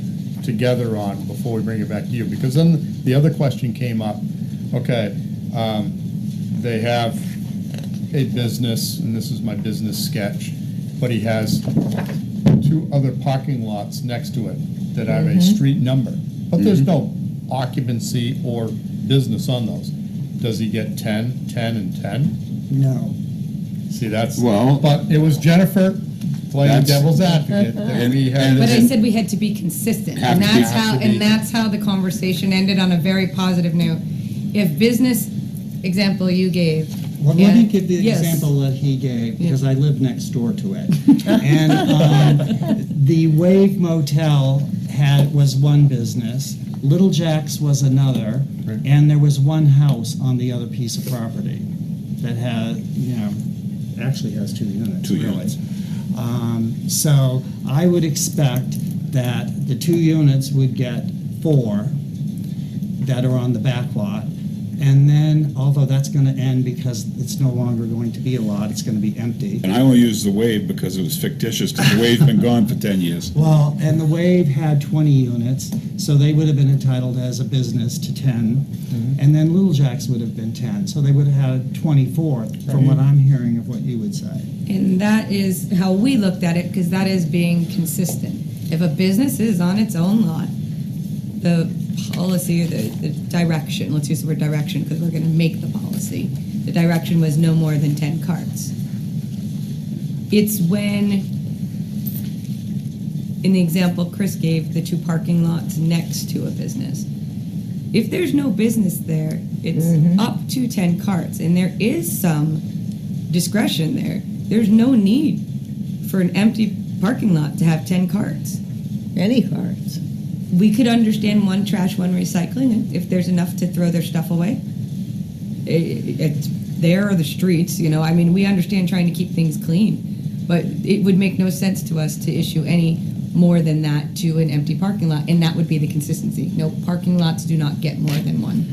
together on before we bring it back to you. Because then the other question came up, okay, um, they have a business, and this is my business sketch, but he has two other parking lots next to it that have a mm-hmm. street number. But there's mm-hmm. no occupancy or business on those. Does he get 10, 10, and 10? No. See, that's, Well- but it was Jennifer playing That's- devil's advocate that And- we had. and- But I said we had to be consistent, Have and to be- that's how, have to be. and that's how the conversation ended on a very positive note. If business, example you gave. Well, let me yeah, give the yes. example that he gave, because I live next door to it. And um, the Wave Motel had, was one business, Little Jack's was another, Right. and there was one house on the other piece of property that had, you know, actually has two units, Two really. units. Um, So I would expect that the two units would get four, that are on the back lot. And then, although that's going to end because it's no longer going to be a lot, it's going to be empty. And I only used the wave because it was fictitious, because the wave's been gone for 10 years. Well, and the Wave had 20 units, so they would have been entitled as a business to 10. Mm-hmm. And then Little Jack's would have been 10, so they would have had 24, from what I'm hearing of what you would say. And that is how we looked at it, because that is being consistent. If a business is on its own lot, the policy, or the, the direction, let's use the word direction, because we're gonna make the policy, the direction was no more than ten carts. It's when, in the example Chris gave, the two parking lots next to a business. If there's no business there, it's mm-hmm. up to ten carts, and there is some discretion there. There's no need for an empty parking lot to have ten carts. Any cards. We could understand one trash, one recycling, if there's enough to throw their stuff away. I- It's there are the streets, you know, I mean, we understand trying to keep things clean, but it would make no sense to us to issue any more than that to an empty parking lot, and that would be the consistency. No, parking lots do not get more than one.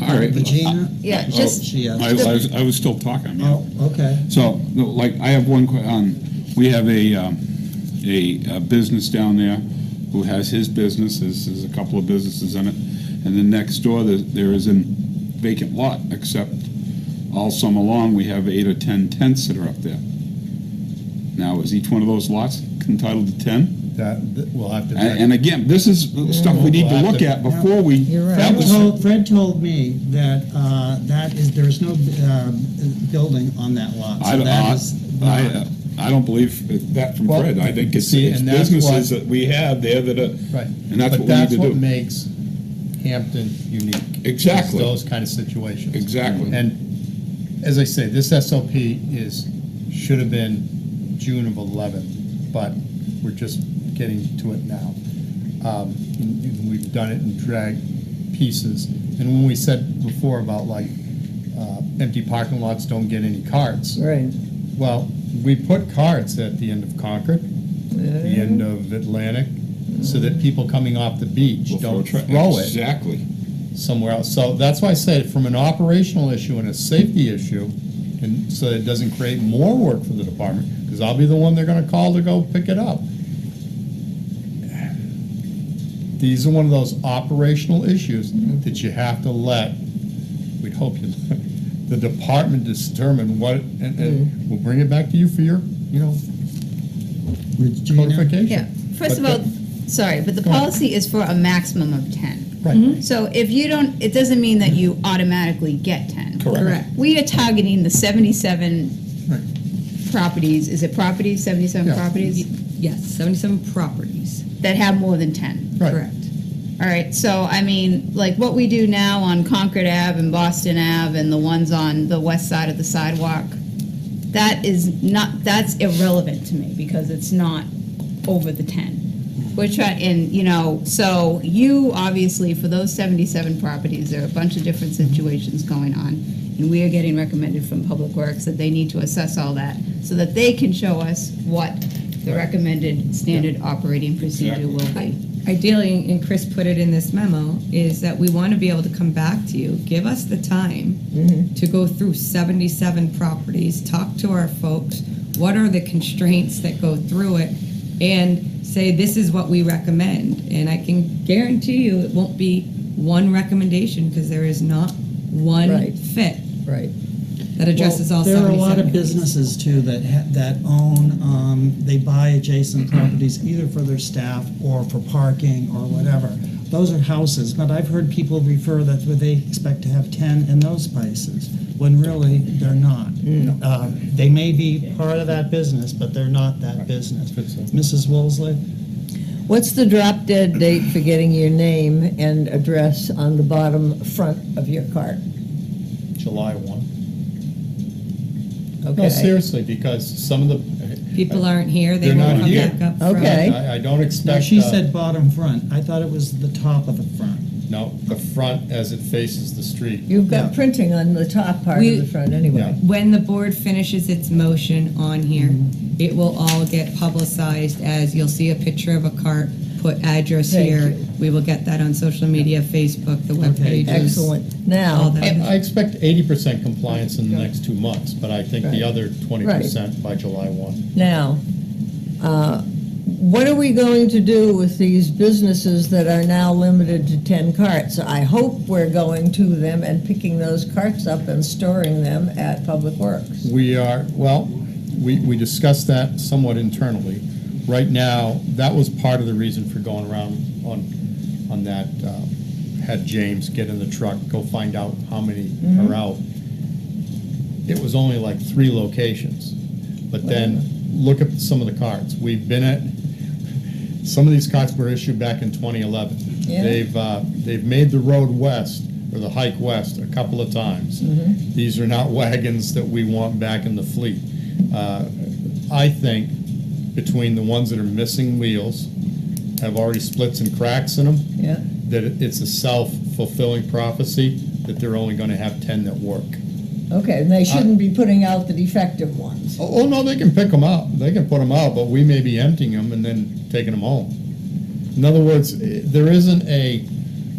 All right. Regina? Yeah, Oh, just- she has- I I was, I was still talking. yeah. Oh, okay. So, no, like, I have one, que- um, we have a, um, a, a business down there who has his business, there's, there's a couple of businesses in it, and then next door, there, there is a vacant lot, except all summer long, we have eight or 10 tents that are up there. Now, is each one of those lots entitled to 10? That, that- we'll have to And, check. and again, this is the stuff we need to look at before we. You're right. that Fred was- told, Fred told me that, uh, that is, there is no, uh, building on that lot. I So don't, that is I, not- I- I don't believe that from Well, Fred. I think it's, see, it's and that's businesses what- that we have there that are, Right. and that's But what we need that's to what do. makes Hampton unique. is Exactly. Those kind of situations. Exactly. And as I say, this SOP is, should have been June of 11, but we're just getting to it now. Um, and- and We've done it in drag pieces. And when we said before about like, uh, empty parking lots don't get any carts. Right. Well, we put carts at the end of Concord, the end of Atlantic, so that people coming off the beach Before don't tra- throw it Exactly. somewhere else. So that's why I said, from an operational issue and a safety issue, and so it doesn't create more work for the department, because I'll be the one they're gonna call to go pick it up. These are one of those operational issues mm-hmm. that you have to let, we'd hope you, the department determine what, and, and mm-hmm. we'll bring it back to you for your, you know, Regina? codification. Yeah, first of But all, sorry, but the Go ahead. policy is for a maximum of 10. Right. Mm-hmm. So if you don't, it doesn't mean that you automatically get 10. Correct. We are targeting the 77 Right. properties, is it properties, 77 Yeah. properties, Yes, seventy-seven properties. that have more than 10? Right. Correct. All right, so I mean, like what we do now on Concord Ave and Boston Ave and the ones on the west side of the sidewalk, that is not, that's irrelevant to me because it's not over the 10. We're trying, and, you know, so you, obviously, for those 77 properties, there are a bunch of different situations going on. And we are getting recommended from Public Works that they need to assess all that so that they can show us what the recommended standard operating procedure will be. Ideally, and Chris put it in this memo, is that we want to be able to come back to you, give us the time mm-hmm. to go through 77 properties, talk to our folks, what are the constraints that go through it, and say, this is what we recommend. And I can guarantee you, it won't be one recommendation, because there is not one Right. fit Right. That addresses all Well, 77 There are a lot of businesses too that, ha- that own, um, they buy adjacent properties either for their staff or for parking or whatever. Those are houses, but I've heard people refer that they expect to have ten in those places, when really they're not. Uh, They may be part of that business, but they're not that business. Mrs. Woolsey? What's the drop dead date for getting your name and address on the bottom front of your cart? July 1. No, Okay. seriously, because some of the. People aren't here, they They're won't not come here. back up front. Okay. I, I don't expect. No, expect. she uh, said bottom front. I thought it was the top of the front. No, the front as it faces the street. You've got Yeah. printing on the top part We- of the front anyway. Yeah. when the board finishes its motion on here, Mm-hmm. it will all get publicized as you'll see a picture of a cart put address Thank here. you. We will get that on social media, Facebook, the web Okay, pages. Excellent. all Now, that. I I expect eighty percent compliance in the next two months, but I think Right. the other twenty percent by July one. now, uh, what are we going to do with these businesses that are now limited to 10 carts? I hope we're going to them and picking those carts up and storing them at Public Works. We are, well, we, we discussed that somewhat internally. Right now, that was part of the reason for going around on, on that, uh, had James get in the truck, go find out how many are out. It was only like three locations, but then look at some of the carts. We've been at, some of these carts were issued back in 2011. Yeah. They've, uh, they've made the road west, or the hike west, a couple of times. These are not wagons that we want back in the fleet. Uh, I think between the ones that are missing wheels, have already splits and cracks in them, Yeah, that it- it's a self-fulfilling prophecy that they're only gonna have ten that work. okay, and they shouldn't be putting out the defective ones. Oh, oh, no, they can pick them up, they can put them out, but we may be emptying them and then taking them home. In other words, eh, there isn't a,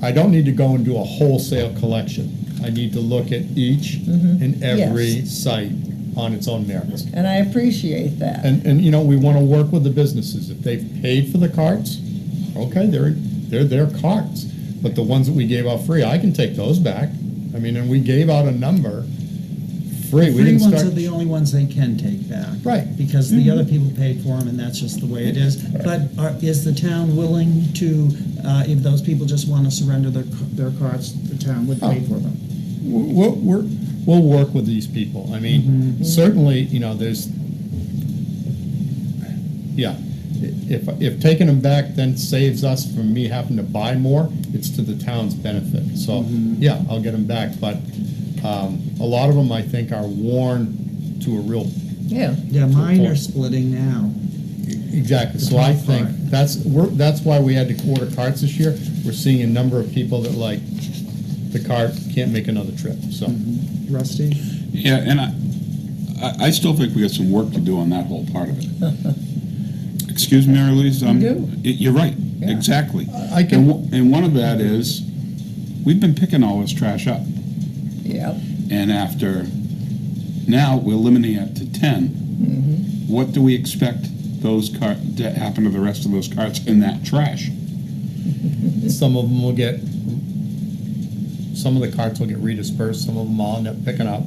I don't need to go and do a wholesale collection. I need to look at each and every Yes. site on its own merits. And I appreciate that. And, and, you know, we want to work with the businesses. If they've paid for the carts, okay, they're, they're their carts. But the ones that we gave out free, I can take those back. I mean, and we gave out a number free. We Free didn't ones are start. the only ones they can take back. Right. Because the other people paid for them, and that's just the way it is. But are, is the town willing to, uh, if those people just want to surrender their, their carts, the town would pay for them? We're, we're, we'll work with these people. I mean, mm-hmm. certainly, you know, there's, yeah. If, if taking them back then saves us from me having to buy more, it's to the town's benefit. So, mm-hmm. yeah, I'll get them back, but, um, a lot of them, I think, are worn to a real, Yeah, Yeah, mine are splitting now. exactly. The So I think, part. that's, we're, that's why we had to quarter carts this year. We're seeing a number of people that like, the cart can't make another trip, so. Mm-hmm. Rusty? Yeah, and I, I, still think we got some work to do on that whole part of it. Excuse me, Mary Louise? um, do. You're right, Yeah. exactly. I can- And, one- and one of that is, we've been picking all this trash up, yeah. and after, now we're limiting it to ten. Mm-hmm. What do we expect those car, to happen to the rest of those carts in that trash? Some of them will get, some of the carts will get redispersed, some of them I'll end up picking up.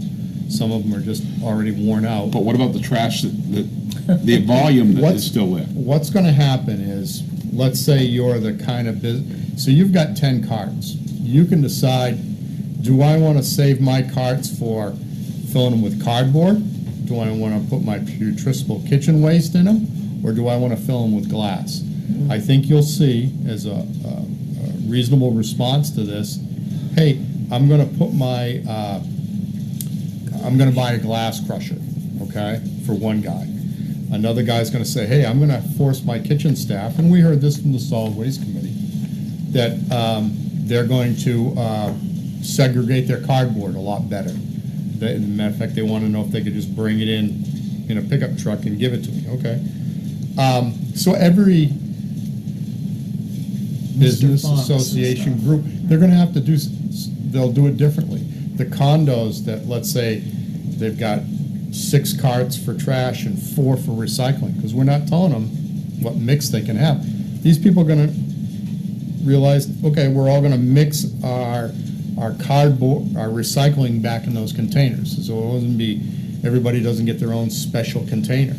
Some of them are just already worn out. But what about the trash that, that, the volume that What's- is still there? What's gonna happen is, let's say you're the kind of bus, so you've got ten carts. You can decide, do I wanna save my carts for filling them with cardboard? Do I wanna put my putrescible kitchen waste in them? Or do I wanna fill them with glass? Mm-hmm. I think you'll see as a, a a reasonable response to this, hey, I'm gonna put my, uh, I'm gonna buy a glass crusher, okay, for one guy. Another guy's gonna say, hey, I'm gonna force my kitchen staff, and we heard this from the solid waste committee, that, um, they're going to, uh, segregate their cardboard a lot better. They, as a matter of fact, they wanna know if they could just bring it in, in a pickup truck and give it to me, okay? Um, so every business association group, they're gonna have to do, they'll do it differently. The condos that, let's say, they've got six carts for trash and four for recycling, because we're not telling them what mix they can have. These people are gonna realize, okay, we're all gonna mix our, our cardboard, our recycling back in those containers, so it wouldn't be, everybody doesn't get their own special container.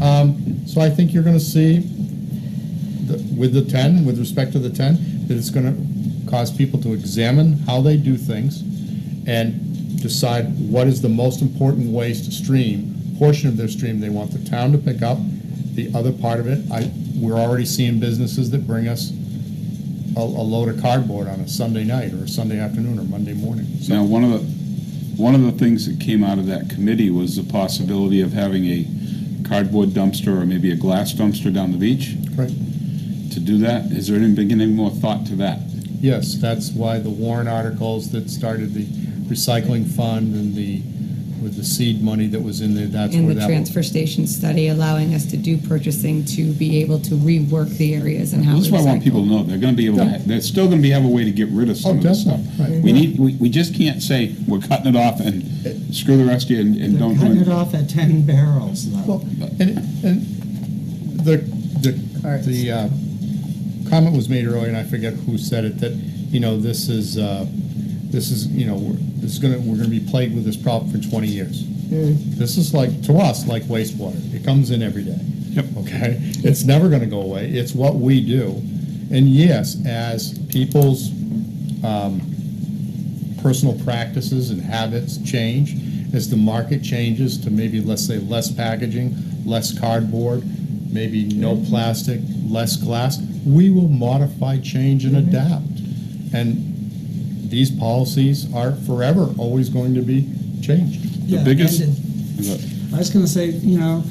Um, so I think you're gonna see the- with the 10, with respect to the 10, that it's going to cause people to examine how they do things and decide what is the most important waste stream, portion of their stream they want the town to pick up. The other part of it, I, we're already seeing businesses that bring us a, a load of cardboard on a Sunday night or a Sunday afternoon or Monday morning. So- Now, one of the, one of the things that came out of that committee was the possibility of having a cardboard dumpster or maybe a glass dumpster down the beach. Right. To do that, has there been any more thought to that? Yes, that's why the warrant articles that started the recycling fund and the with the seed money that was in there, that's In where the that. transfer station study, allowing us to do purchasing to be able to rework the areas and how we That's why I want people to know, they're gonna be able to, they're still gonna be, have a way to get rid of some Oh, of this stuff. definitely, right. We need, we, we just can't say, we're cutting it off and screw the rest of you and, and They're don't cutting do it it. off at 10 barrels, Well, and, and the, the, Carts. the uh, comment was made earlier, and I forget who said it, that, you know, this is, uh, this is, you know, we're- this is gonna, we're gonna be plagued with this problem for twenty years. This is like, to us, like wastewater. It comes in every day. Yep. Okay? It's never gonna go away. It's what we do. And yes, as people's, um, personal practices and habits change, as the market changes to maybe, let's say, less packaging, less cardboard, maybe no plastic, less glass, we will modify, change, and adapt. And these policies are forever always going to be changed. The Yeah, biggest, and I was going to say, you know,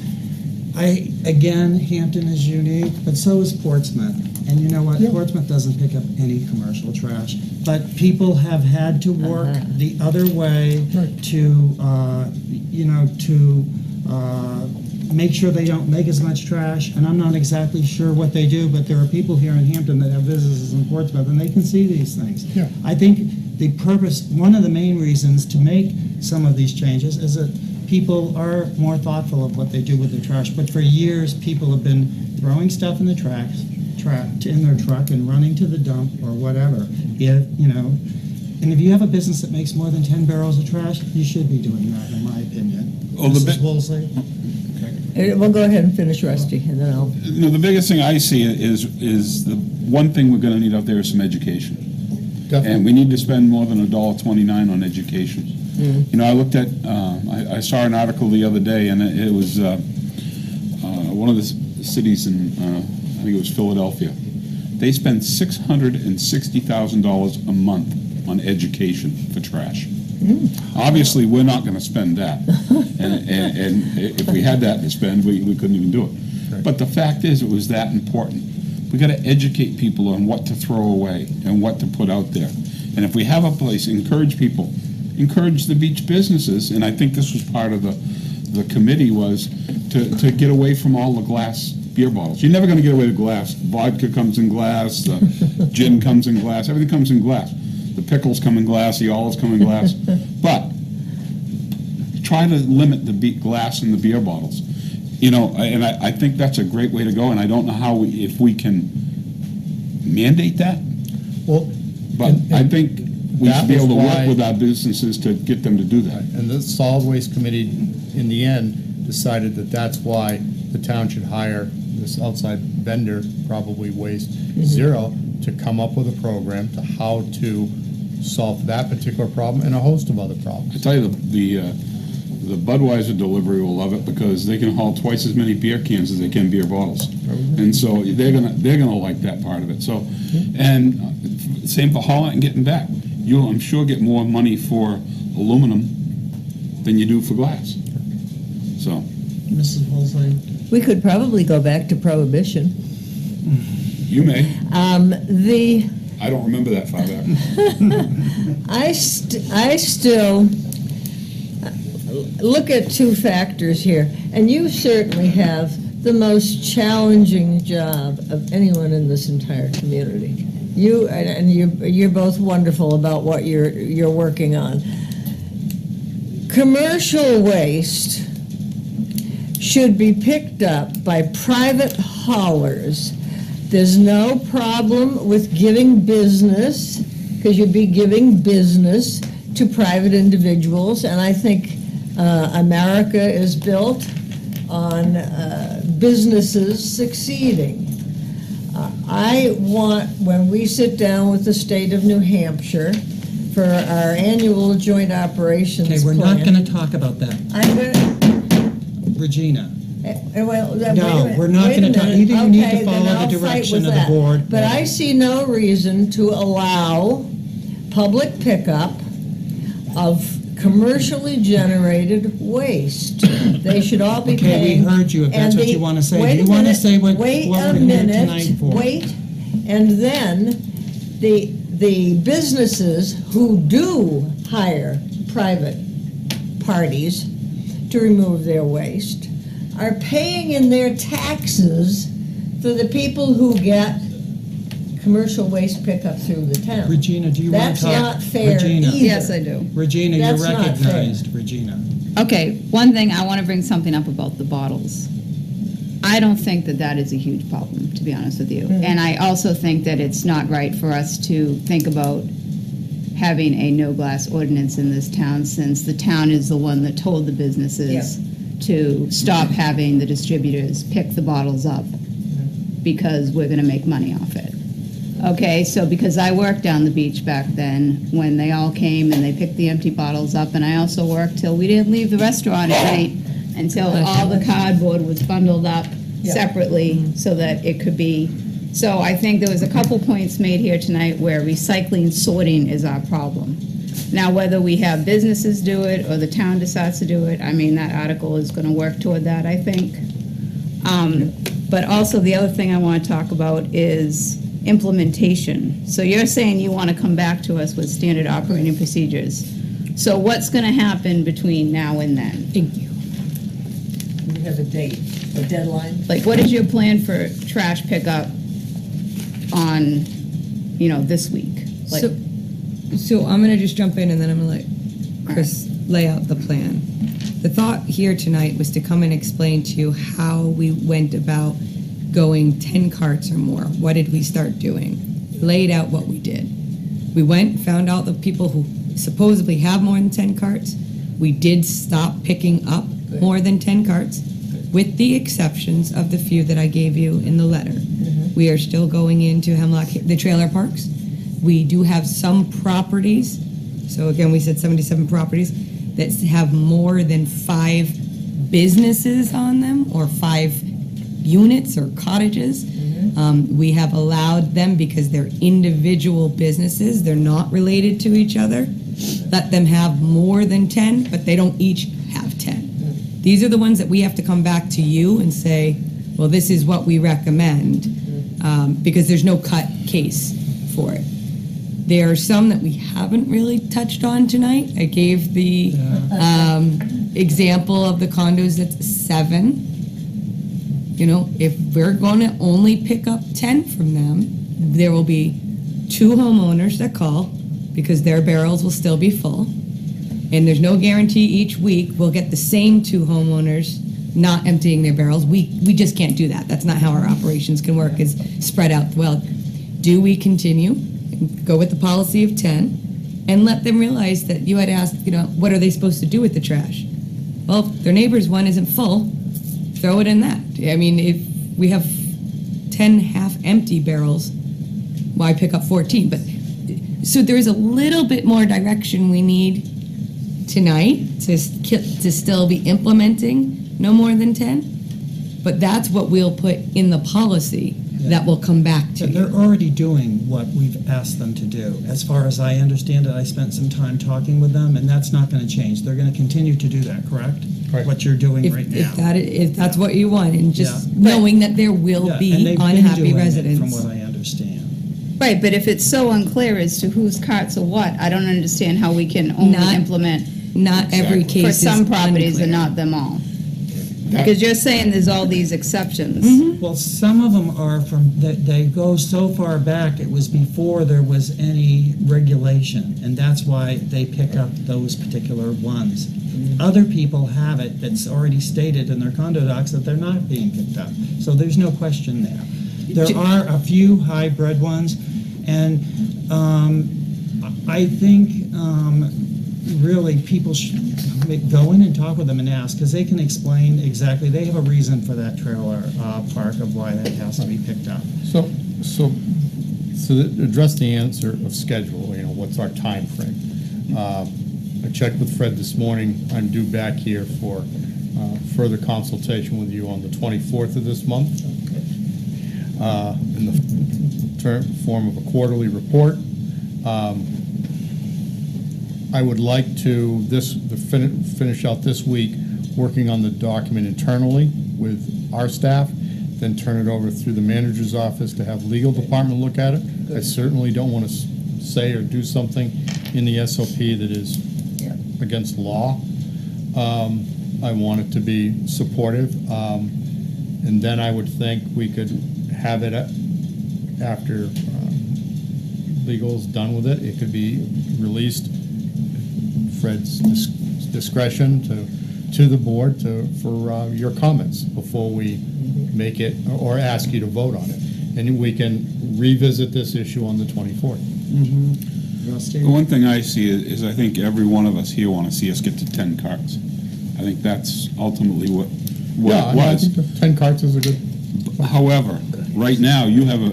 I, again, Hampton is unique, but so is Portsmouth. And you know what? Yeah. Portsmouth doesn't pick up any commercial trash. But people have had to work Uh-huh. the other way Right. to, uh, you know, to uh, make sure they don't make as much trash. And I'm not exactly sure what they do, but there are people here in Hampton that have businesses in Portsmouth, and they can see these things. Yeah. I think the purpose, one of the main reasons to make some of these changes is that people are more thoughtful of what they do with their trash. But for years, people have been throwing stuff in the tracks, tra in their truck and running to the dump or whatever. If, you know, and if you have a business that makes more than 10 barrels of trash, you should be doing that, in my opinion. Oh, the Mrs. bit- Woolsey? Uh, We'll go ahead and finish Rusty, and then I'll, you know, the biggest thing I see is, is the one thing we're gonna need out there is some education. And we need to spend more than a dollar twenty-nine on education. You know, I looked at, uh, I, I saw an article the other day, and it it was, uh, uh, one of the c- cities in, uh, I think it was Philadelphia. They spend six hundred and sixty thousand dollars a month on education for trash. Obviously, we're not gonna spend that. And, and, and if we had that to spend, we, we couldn't even do it. But the fact is, it was that important. We gotta educate people on what to throw away and what to put out there. And if we have a place, encourage people, encourage the beach businesses, and I think this was part of the, the committee was to, to get away from all the glass beer bottles. You're never gonna get away with glass. Vodka comes in glass, the gin comes in glass, everything comes in glass. The pickles come in glass, the olives come in glass. But try to limit the be- glass in the beer bottles. You know, and I, I think that's a great way to go, and I don't know how we, if we can mandate that, Well, but And- I think we should be able to was work with our businesses to get them to do that. And the solid waste committee, in the end, decided that that's why the town should hire this outside vendor, probably Waste mm-hmm. Zero, to come up with a program to how to solve that particular problem and a host of other problems. I tell you, the, the, uh, the Budweiser delivery will love it because they can haul twice as many beer cans as they can beer bottles. And so they're gonna, they're gonna like that part of it, so, and uh, same for hauling and getting back. You'll, I'm sure, get more money for aluminum than you do for glass. So, Mrs. Woolsey? we could probably go back to prohibition. you may, Um, The, I don't remember that far back. I, st- I still uh, look at two factors here, and you certainly have the most challenging job of anyone in this entire community. You, and you, you're both wonderful about what you're, you're working on. Commercial waste should be picked up by private haulers. There's no problem with giving business, because you'd be giving business to private individuals, and I think uh, America is built on uh, businesses succeeding. Uh, I want, when we sit down with the state of New Hampshire for our annual joint operations Okay, plan. we're not going to talk about that. I'm gonna, Regina? Eh, Well, then, No, wait a minute, we're not wait a gonna talk- minute. either you need to Okay, then follow the I'll fight direction with of the that. board, But I see no reason to allow public pickup of commercially generated waste. They should all be Okay, we paying. heard you, if that's and what the- you wanna say. Do wait a you wanna minute, say what- wait what a we're here minute, tonight for? Wait, and then the, the businesses who do hire private parties to remove their waste are paying in their taxes for the people who get commercial waste pickup through the town. Regina, do you want That's to talk? not fair Regina. either. Yes, I do. Regina, you're not fair. recognized, Regina. Okay, one thing, I want to bring something up about the bottles. I don't think that that is a huge problem, to be honest with you. Mm-hmm. And I also think that it's not right for us to think about having a no glass ordinance in this town, since the town is the one that told the businesses to stop having the distributors pick the bottles up because we're going to make money off it. Okay, so because I worked down the beach back then, when they all came and they picked the empty bottles up, and I also worked till we didn't leave the restaurant at night until all the cardboard was bundled up separately mm-hmm. so that it could be. So I think there was a couple points made here tonight where recycling sorting is our problem. Now, whether we have businesses do it or the town decides to do it, I mean, that article is gonna work toward that, I think. Um, But also, the other thing I want to talk about is implementation. So you're saying you want to come back to us with standard operating procedures. So what's going to happen between now and then? Thank you. We have a date, a deadline. Like, what is your plan for trash pickup on, you know, this week? Like, So, so I'm gonna just jump in and then I'm gonna let Chris lay out the plan. The thought here tonight was to come and explain to you how we went about going ten carts or more. What did we start doing? Laid out what we did. We went, found out the people who supposedly have more than ten carts. We did stop picking up more than ten carts, with the exceptions of the few that I gave you in the letter. Mm-hmm. We are still going into Hemlock, the trailer parks. We do have some properties, so again, we said 77 properties, that have more than five businesses on them, or five units or cottages. Um, We have allowed them, because they're individual businesses, they're not related to each other, let them have more than 10, but they don't each have 10. These are the ones that we have to come back to you and say, well, this is what we recommend, um, because there's no cut case for it. There are some that we haven't really touched on tonight. I gave the um, example of the condos that's seven. You know, if we're going to only pick up 10 from them, there will be two homeowners that call because their barrels will still be full. And there's no guarantee each week we'll get the same two homeowners not emptying their barrels. We, we just can't do that. That's not how our operations can work, is spread out. Well, do we continue, go with the policy of 10, and let them realize that you had asked, you know, what are they supposed to do with the trash? Well, if their neighbor's one isn't full, throw it in that. I mean, if we have 10 half-empty barrels, why pick up 14? But, so there's a little bit more direction we need tonight to, to still be implementing no more than 10. But that's what we'll put in the policy that will come back to So you. they're already doing what we've asked them to do. As far as I understand it, I spent some time talking with them, and that's not going to change. They're going to continue to do that, correct? Correct. What you're doing If, right now. if that, if that's what you want, and just Yeah. knowing that there will Yeah, be they've been unhappy doing it, residents. From what I understand. right, but if it's so unclear as to whose carts are what, I don't understand how we can only Not implement Not every case for is some properties and not them all. Because you're saying there's all these exceptions. Mm-hmm. Well, some of them are from, that they go so far back, it was before there was any regulation, and that's why they pick up those particular ones. Other people have it that's already stated in their condo docs that they're not being picked up, so there's no question there. There are a few hybrid ones, and um, I think um, really people should go in and talk with them and ask, because they can explain exactly, they have a reason for that trailer uh, park of why that has to be picked up. So, so, so address the answer of schedule, you know, what's our time frame? Uh, I checked with Fred this morning, I'm due back here for uh, further consultation with you on the 24th of this month, uh, in the term, form of a quarterly report. Um, I would like to, this, to fin- finish out this week, working on the document internally with our staff, then turn it over through the manager's office to have legal department look at it. I certainly don't want to say or do something in the SOP that is Yeah. against law. Um, I want it to be supportive. Um, And then I would think we could have it after um, legal's done with it, it could be released, Fred's dis- discretion to, to the board to, for uh, your comments before we make it, or ask you to vote on it. And we can revisit this issue on the 24th. Rusty? The one thing I see is, is I think every one of us here want to see us get to 10 carts. I think that's ultimately what, Yeah, what I it was. think 10 carts is a good, However, right now, you have a,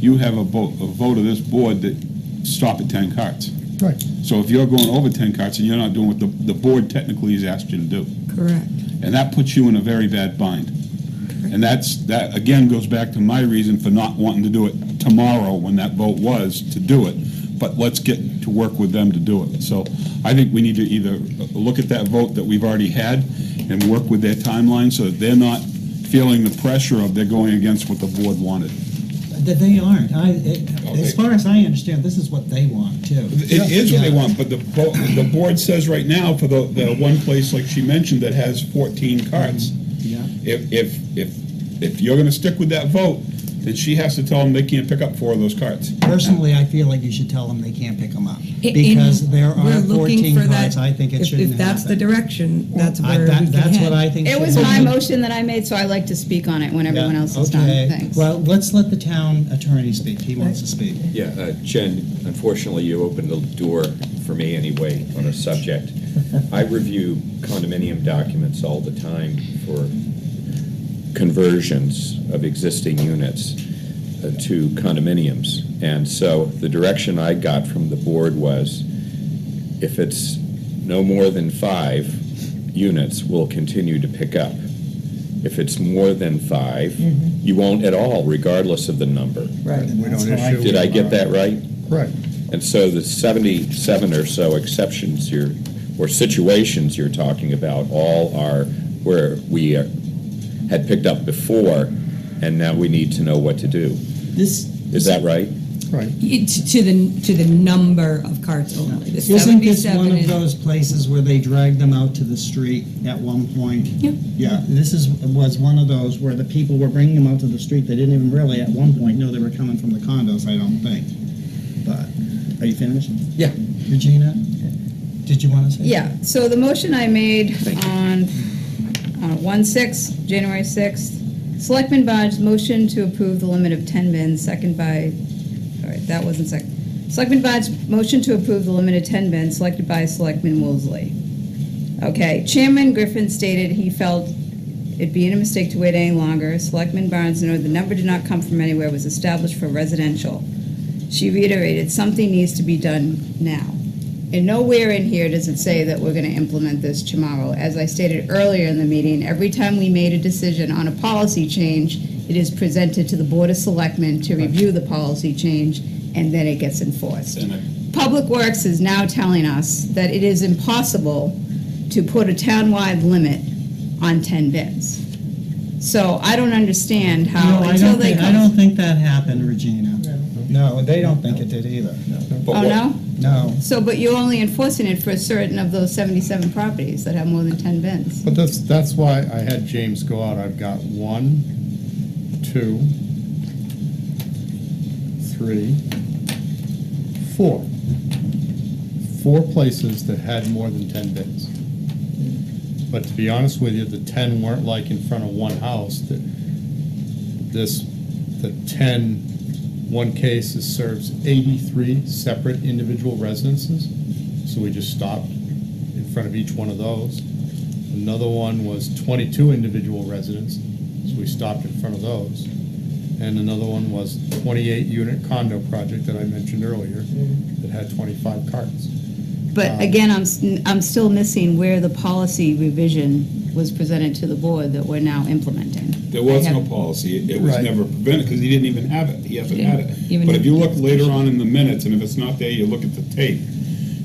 you have a vote, a vote of this board that stop at 10 carts. Right. So if you're going over 10 carts and you're not doing what the, the board technically has asked you to do, Correct. and that puts you in a very bad bind. And that's, that again goes back to my reason for not wanting to do it tomorrow when that vote was to do it. But let's get to work with them to do it. So I think we need to either look at that vote that we've already had and work with their timeline so that they're not feeling the pressure of they're going against what the board wanted. That they aren't. I, it- as far as I understand, this is what they want too. It is what they want, but the, bo- the board says right now for the, the one place like she mentioned that has 14 carts, Yeah. if, if, if, if you're gonna stick with that vote, then she has to tell them they can't pick up four of those carts. Personally, I feel like you should tell them they can't pick them up. And Because there we're are looking 14 for that- carts, I think it if- shouldn't If that's the happen. direction, that's I- where we that- can That's what head. I think. It should was my happen. motion that I made, so I'd like to speak on it when everyone Yeah, else is done. okay. Thanks. Well, let's let the town attorney speak. He wants to speak. Yeah, uh, Jen, unfortunately, you opened the door for me anyway on a subject. I review condominium documents all the time for conversions of existing units uh, to condominiums. And so the direction I got from the board was, if it's no more than five units, we'll continue to pick up. If it's more than five, you won't at all, regardless of the number. Right. We don't That's I issue- Did I get that right? Right. And so the 77 or so exceptions you're, or situations you're talking about, all are where we uh, had picked up before, and now we need to know what to do. This, Is that right? Right. It- To the, to the number of carts only. The isn't this one of is- those places where they drag them out to the street at one point? Yeah. Yeah, this is, was one of those where the people were bringing them out to the street. They didn't even really, at one point, know they were coming from the condos, I don't think. But, are you finished? Yeah. Regina, did you want to say? Yeah, so the motion I made on, on one six, January sixth, Selectman Bodge, motion to approve the limit of ten bins, second by, all right, that wasn't second. Selectman Bodge, motion to approve the limit of ten bins, selected by Selectman Woolsey. Okay, Chairman Griffin stated he felt it'd be a mistake to wait any longer. Selectman Barnes noted the number did not come from anywhere, it was established for residential. She reiterated, something needs to be done now. And nowhere in here does it say that we're gonna implement this tomorrow. As I stated earlier in the meeting, every time we made a decision on a policy change, it is presented to the Board of Selectmen to review the policy change, and then it gets enforced. And I- Public Works is now telling us that it is impossible to put a townwide limit on ten bins. So I don't understand No, how, I until don't they think, I come. don't think that happened, Regina. No, they don't think it did either. But Oh, what- no? No. So, but you're only enforcing it for certain of those seventy-seven properties that have more than ten bins. But that's, that's why I had James go out. I've got one, two, three, four. Four places that had more than ten bins. But to be honest with you, the ten weren't like in front of one house. The- This, the ten, one case is serves eighty-three separate individual residences. So we just stopped in front of each one of those. Another one was 22 individual residents, so we stopped in front of those. And another one was 28-unit condo project that I mentioned earlier, that had 25 carts. But Um, again, I'm, s- I'm still missing where the policy revision was presented to the board that we're now implementing. There was I no have- policy. It it was Right. never prevented, because he didn't even have it. He hasn't had it. Even But if you look later on in the minutes, and if it's not there, you look at the tape,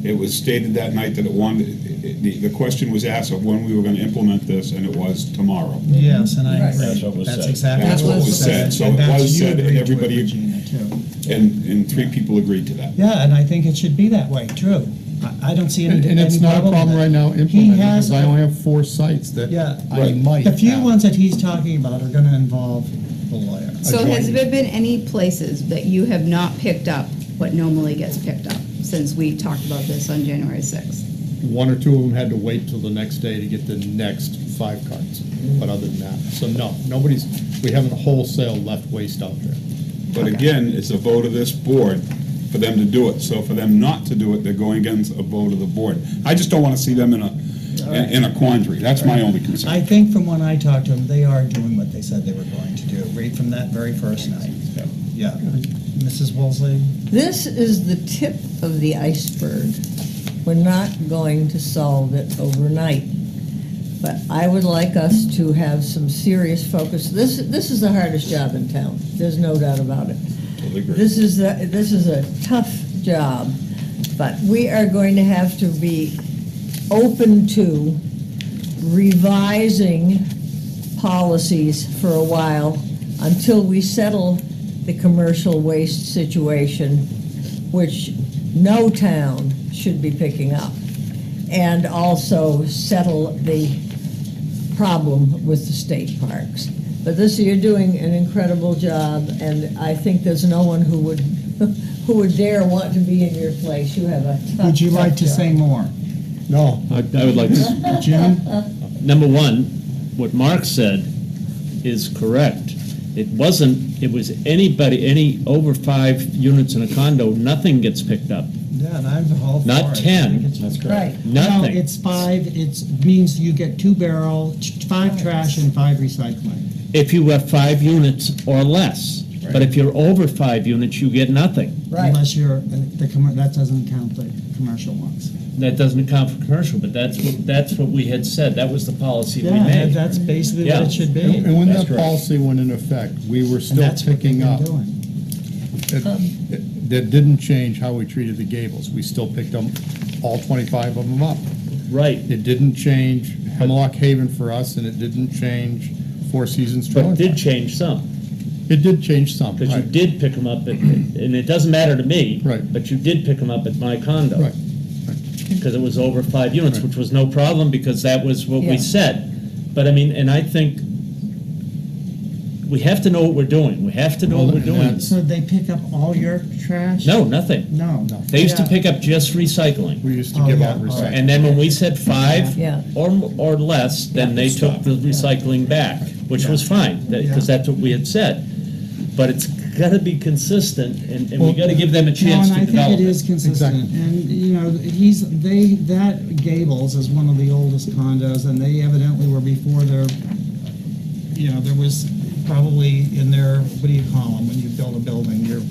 it was stated that night that it wanted, it- the, the question was asked of when we were gonna implement this, and it was tomorrow. Yes, and I Right. agree. That's what was That's said. exactly That's what what was was said. said. So And it that's- was you said, and agreed to it, everybody- Regina, too. And, and three people agreed to that. Yeah, and I think it should be that way, true. I, I don't see any, And, and it's any not a problem right now He implementing, has, because I only have four sites that yeah, I might the few have. ones that he's talking about are gonna involve the lawyer. So has there been any places that you have not picked up what normally gets picked up since we talked about this on January 6th? One or two of them had to wait till the next day to get the next five carts, but other than that, so no, nobody's, we haven't wholesale left waste out there. But again, it's a vote of this board for them to do it. So for them not to do it, they're going against a vote of the board. I just don't want to see them in a, in in a quandary. That's my only concern. I think from when I talked to them, they are doing what they said they were going to do, right from that very first night. Yeah. Mrs. Woolsey? This is the tip of the iceberg. We're not going to solve it overnight. But I would like us to have some serious focus. This, this is the hardest job in town. There's no doubt about it. This is, a- this is a tough job, but we are going to have to be open to revising policies for a while until we settle the commercial waste situation, which no town should be picking up, and also settle the problem with the state parks. But this, you're doing an incredible job, and I think there's no one who would, who would dare want to be in your place. You have a tough, Would you tough like to job. say more? No, I I would like to Jim? Uh, number one, what Mark said is correct. It wasn't, it was anybody, any over five units in a condo, nothing gets picked up. Yeah, and I'm all for. Not I 10. think it's- Right. No, Nothing. it's five, it's, means you get two barrel, five trash and five recycling. If you have five units or less. But if you're over five units, you get nothing. Right. Unless you're, uh, the, commer- that doesn't count the commercial ones. That doesn't account for commercial, but that's what, that's what we had said. That was the policy we Yeah, made. that's basically what Yeah. it should be. and and when And that policy went in effect, we were still that's what they've picking been up. doing. It- it- That didn't change how we treated the gables. We still picked them, all 25 of them up. Right. It didn't change Hemlock Haven for us, and it didn't change Four Seasons But it did change some, It did change some, because you right. did pick them up, at- and it doesn't matter to me. Right. But you did pick them up at my condo. Right. Because it was over five units, Right. which was no problem, because that was what Yeah. we said. But I mean, and I think we have to know what we're doing. We have to know what Well, we're and doing. that's- So they pick up all your trash? No, nothing. No. They used to Yeah. pick up just recycling. We used to Oh, give yeah, out all right. recycling. And then when we said five Yeah. or, or less, then they took the recycling back, which was fine, because Yeah. that's what we had said. But it's gotta be consistent, and, and we Well, gotta give them a chance No, to and I develop think it is it. consistent, Exactly. and, you know, he's, they, that Gables is one of the oldest condos, and they evidently were before their, you know, there was probably in their, what do you call them, when you build a building, your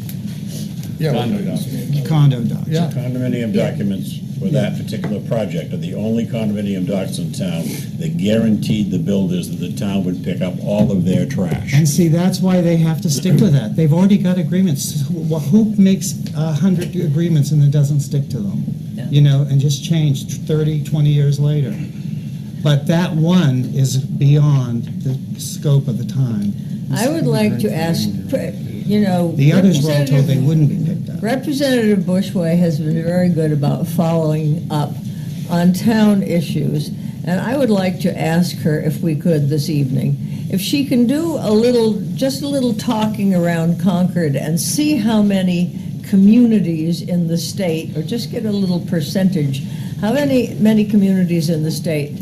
Yeah, Condo well, docs. condo docs. Yeah. Condominium documents for that particular project are the only condominium docs in town that guaranteed the builders that the town would pick up all of their trash. And see, that's why they have to stick with that. They've already got agreements. Wh- Who makes a hundred agreements and then doesn't stick to them? You know, and just change 30, 20 years later. But that one is beyond the scope of the time. I would like to ask, you know. The others were all told they wouldn't be picked up. Representative Bushway has been very good about following up on town issues, and I would like to ask her, if we could this evening, if she can do a little, just a little talking around Concord and see how many communities in the state, or just get a little percentage, how many, many communities in the state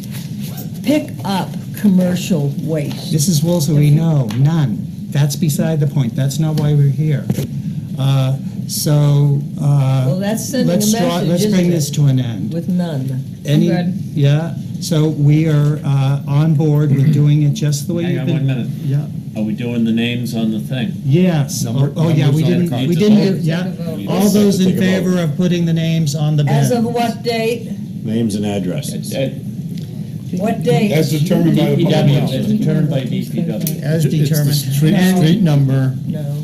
pick up commercial waste. Mrs. Wilson, we know, none. That's beside the point. That's not why we're here. Uh, So, uh, Well, that's sending a let's draw, message, let's isn't bring it? this to an end. With none. Any, good. yeah, so we are uh, on board with doing it just the way Hang you've on been. one minute. Yeah, Are we doing the names on the thing? yes. Number- Oh, oh, yeah, we on the didn't, card. we didn't, vote. yeah. All those in Take a vote. favor of putting the names on the As of bed? what date? Names and addresses. Uh, What date? As determined by the public DPW, health. as determined by DPW. As It's the determined. street, And street number No.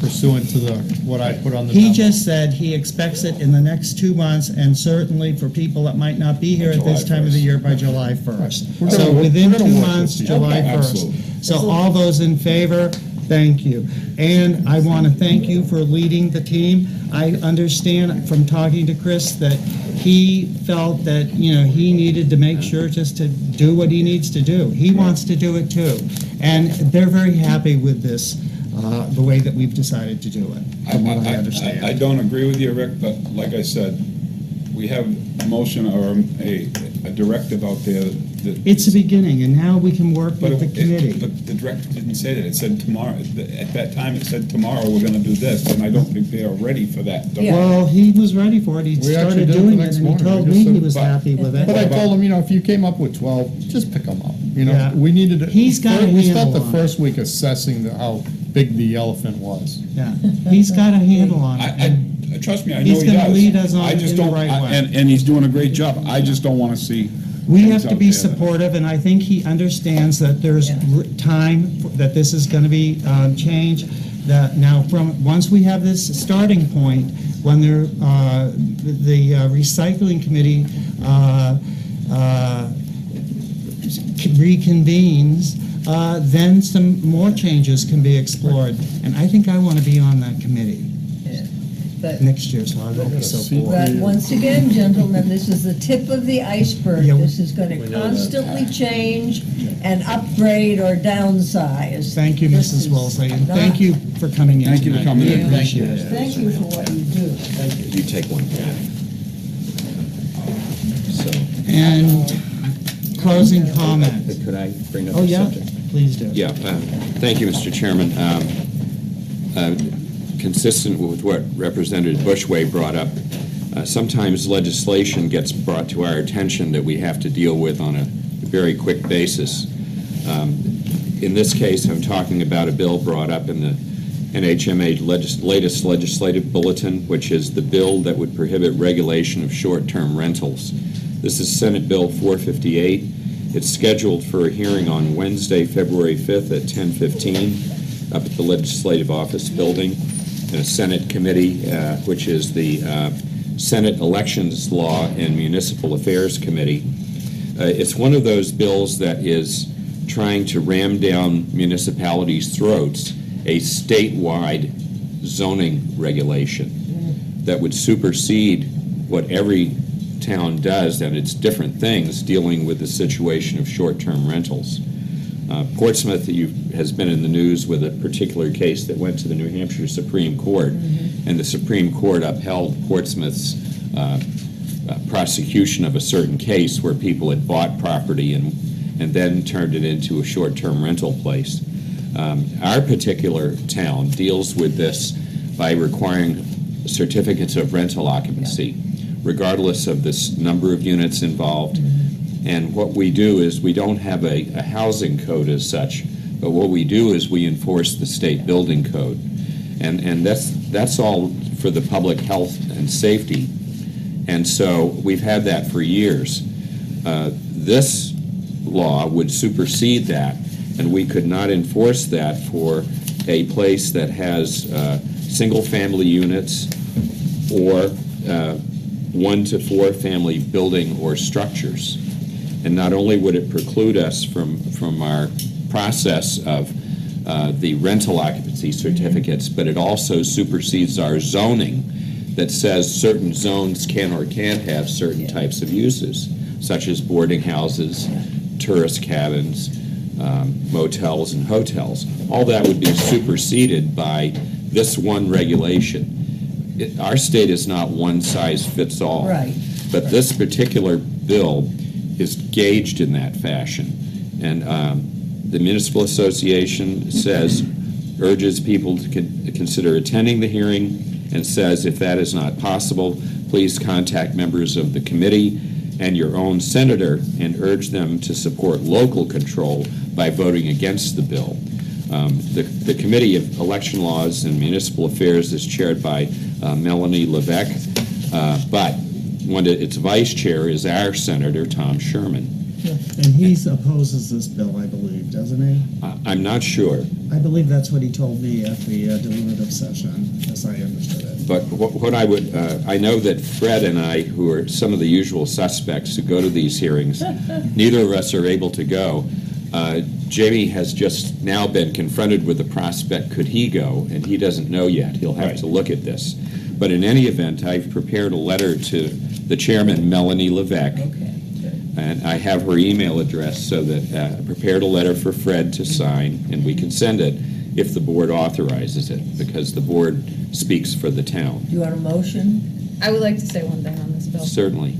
pursuant to the, what I put on the. He memo. just said he expects it in the next two months, and certainly for people that might not be here at this July time of the 1st. year by July 1st. We're So gonna within we're gonna two work with months, you. July Okay. 1st. So all those in favor, Thank you. And I want to thank you for leading the team. I understand from talking to Chris that he felt that, you know, he needed to make sure just to do what he needs to do. He wants to do it too. And they're very happy with this, uh, the way that we've decided to do it, from what I understand. I don't agree with you, Rick, but like I said, we have a motion or a, a directive out there that. It's a beginning, and now we can work But with the it- committee. But the director didn't say that. It said tomorrow, at that time, it said tomorrow, we're gonna do this, and I don't think they are ready for that. Yeah. Well, he was ready for it. He We actually started did it the doing it, next and he morning. We told just me he said- was but- happy with it. But I told him, you know, if you came up with twelve, just pick them up, you know, Yeah. we needed to. He's got a We spent handle the on it. first week assessing the, how big the elephant was. Yeah, he's got a handle on it. and I, trust me, I know He's he gonna lead us on I just in the don't- right I- way. And, and he's doing a great job. I just don't wanna see. We have to be supportive, and I think he understands that there's r- time, for- that this is going to be um, changed. That now, from, once we have this starting point, when there, uh, the uh, recycling committee uh, uh, reconvenes, uh, then some more changes can be explored. And I think I want to be on that committee But, next year's so I won't be so bored. but once again, gentlemen, this is the tip of the iceberg. Yeah, we- This is going to constantly change and upgrade or downsize. Thank you, This Mrs. is Woolsey, and not- thank you for coming in Thank you for tonight. coming We in. appreciate it. Thank you for what you do. You take one. So, And closing comment. could I bring up Oh, a yeah, subject? please do. Yeah, uh, thank you, Mr. Chairman. Um, uh, Consistent with what Representative Bushway brought up, uh, sometimes legislation gets brought to our attention that we have to deal with on a very quick basis. Um, In this case, I'm talking about a bill brought up in the NHMA legis- latest legislative bulletin, which is the bill that would prohibit regulation of short-term rentals. This is Senate Bill 458. It's scheduled for a hearing on Wednesday, February 5th at 10:15 up at the Legislative Office Building. And Senate committee, uh, which is the uh, Senate Elections Law and Municipal Affairs Committee. Uh, It's one of those bills that is trying to ram down municipalities' throats a statewide zoning regulation that would supersede what every town does, and it's different things dealing with the situation of short-term rentals. Uh, Portsmouth you, has been in the news with a particular case that went to the New Hampshire Supreme Court, and the Supreme Court upheld Portsmouth's uh, uh, prosecution of a certain case where people had bought property and, and then turned it into a short-term rental place. Um, Our particular town deals with this by requiring certificates of rental occupancy, regardless of the number of units involved. And what we do is, we don't have a, a housing code as such, but what we do is we enforce the state building code. And, and that's, that's all for the public health and safety. And so we've had that for years. Uh, This law would supersede that, and we could not enforce that for a place that has uh, single-family units or uh, one to four family building or structures. And not only would it preclude us from, from our process of uh, the rental occupancy certificates, but it also supersedes our zoning that says certain zones can or can't have certain types of uses, such as boarding houses, tourist cabins, um, motels, and hotels. All that would be superseded by this one regulation. It- Our state is not one size fits all. Right. But this particular bill is gauged in that fashion. And um, the municipal association says, urges people to con- consider attending the hearing, and says if that is not possible, please contact members of the committee and your own senator and urge them to support local control by voting against the bill. Um, The the Committee of Election Laws and Municipal Affairs is chaired by uh, Melanie Levesque, uh, but one of its vice chair is our Senator Tom Sherman. And he opposes this bill, I believe, doesn't he? I- I'm not sure, I believe that's what he told me at the uh, deliberative session, as I understood it. but what what I would, uh, I know that Fred and I, who are some of the usual suspects who go to these hearings, neither of us are able to go. Uh, Jamie has just now been confronted with the prospect, could he go? And he doesn't know yet. He'll have to look at this. But in any event, I've prepared a letter to the chairman, Melanie Levesque, Okay, and I have her email address so that uh, I prepared a letter for Fred to sign, and we can send it if the board authorizes it, because the board speaks for the town. Do you want a motion? I would like to say one thing on this bill. Certainly.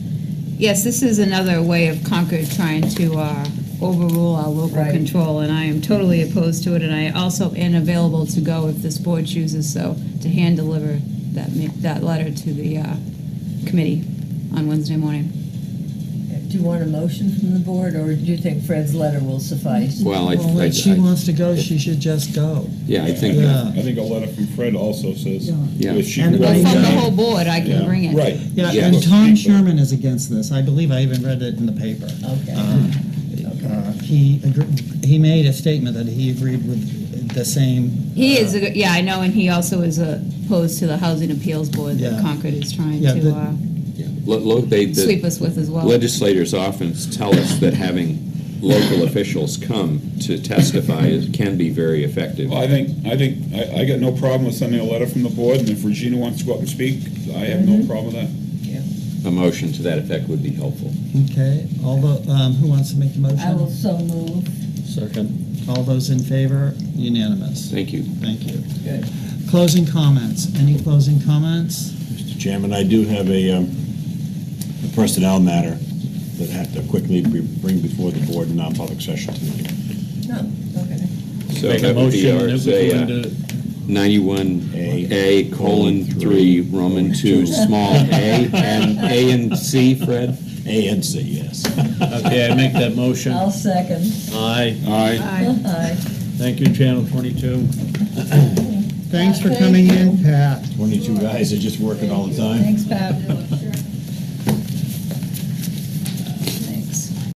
Yes, this is another way of Concord trying to uh, overrule our local Right. control, and I am totally opposed to it, and I also am available to go if this board chooses so, to hand deliver that, ma- that letter to the uh, committee on Wednesday morning. Do you want a motion from the board, or do you think Fred's letter will suffice? Well, I, Well, I- if she I- wants to go, she should just go. yeah, I think, Yeah. I think a letter from Fred also says. Yeah. if she And I- Well, from the whole board, I can Yeah, bring it. Right. Yeah, Yeah. and Tom Sherman is against this. I believe I even read it in the paper. Okay. Uh, uh, He, agre- he made a statement that he agreed with the same. He is, a- yeah, I know, and he also is opposed to the Housing Appeals Board that Yeah. Concord is trying Yeah, to the- uh, yeah. Lo- lo- they- the- sweep us with as well. Legislators often tell us that having local officials come to testify is- can be very effective. Well, I think, I think, I, I got no problem with sending a letter from the board, and if Regina wants to go up and speak, I have no problem with that. A motion to that effect would be helpful. Okay, all the, um, who wants to make the motion? I will so move. Second. All those in favor? Unanimous. Thank you. Thank you. Good. Closing comments. Any closing comments? Mr. Chairman, I do have a, um, a personnel matter that I have to quickly be- bring before the board in non-public session tonight. No, okay. So Make a that would be motion our, that we say, go uh, into, 91A colon 3, Roman 2, small a, and A and C, Fred? A and C, yes. okay, I make that motion. I'll second. Aye. Aye. Aye. Aye. Thank you, Channel 22. Thanks for coming in, Pat. Twenty-two guys are just working all the time. Thanks, Pat.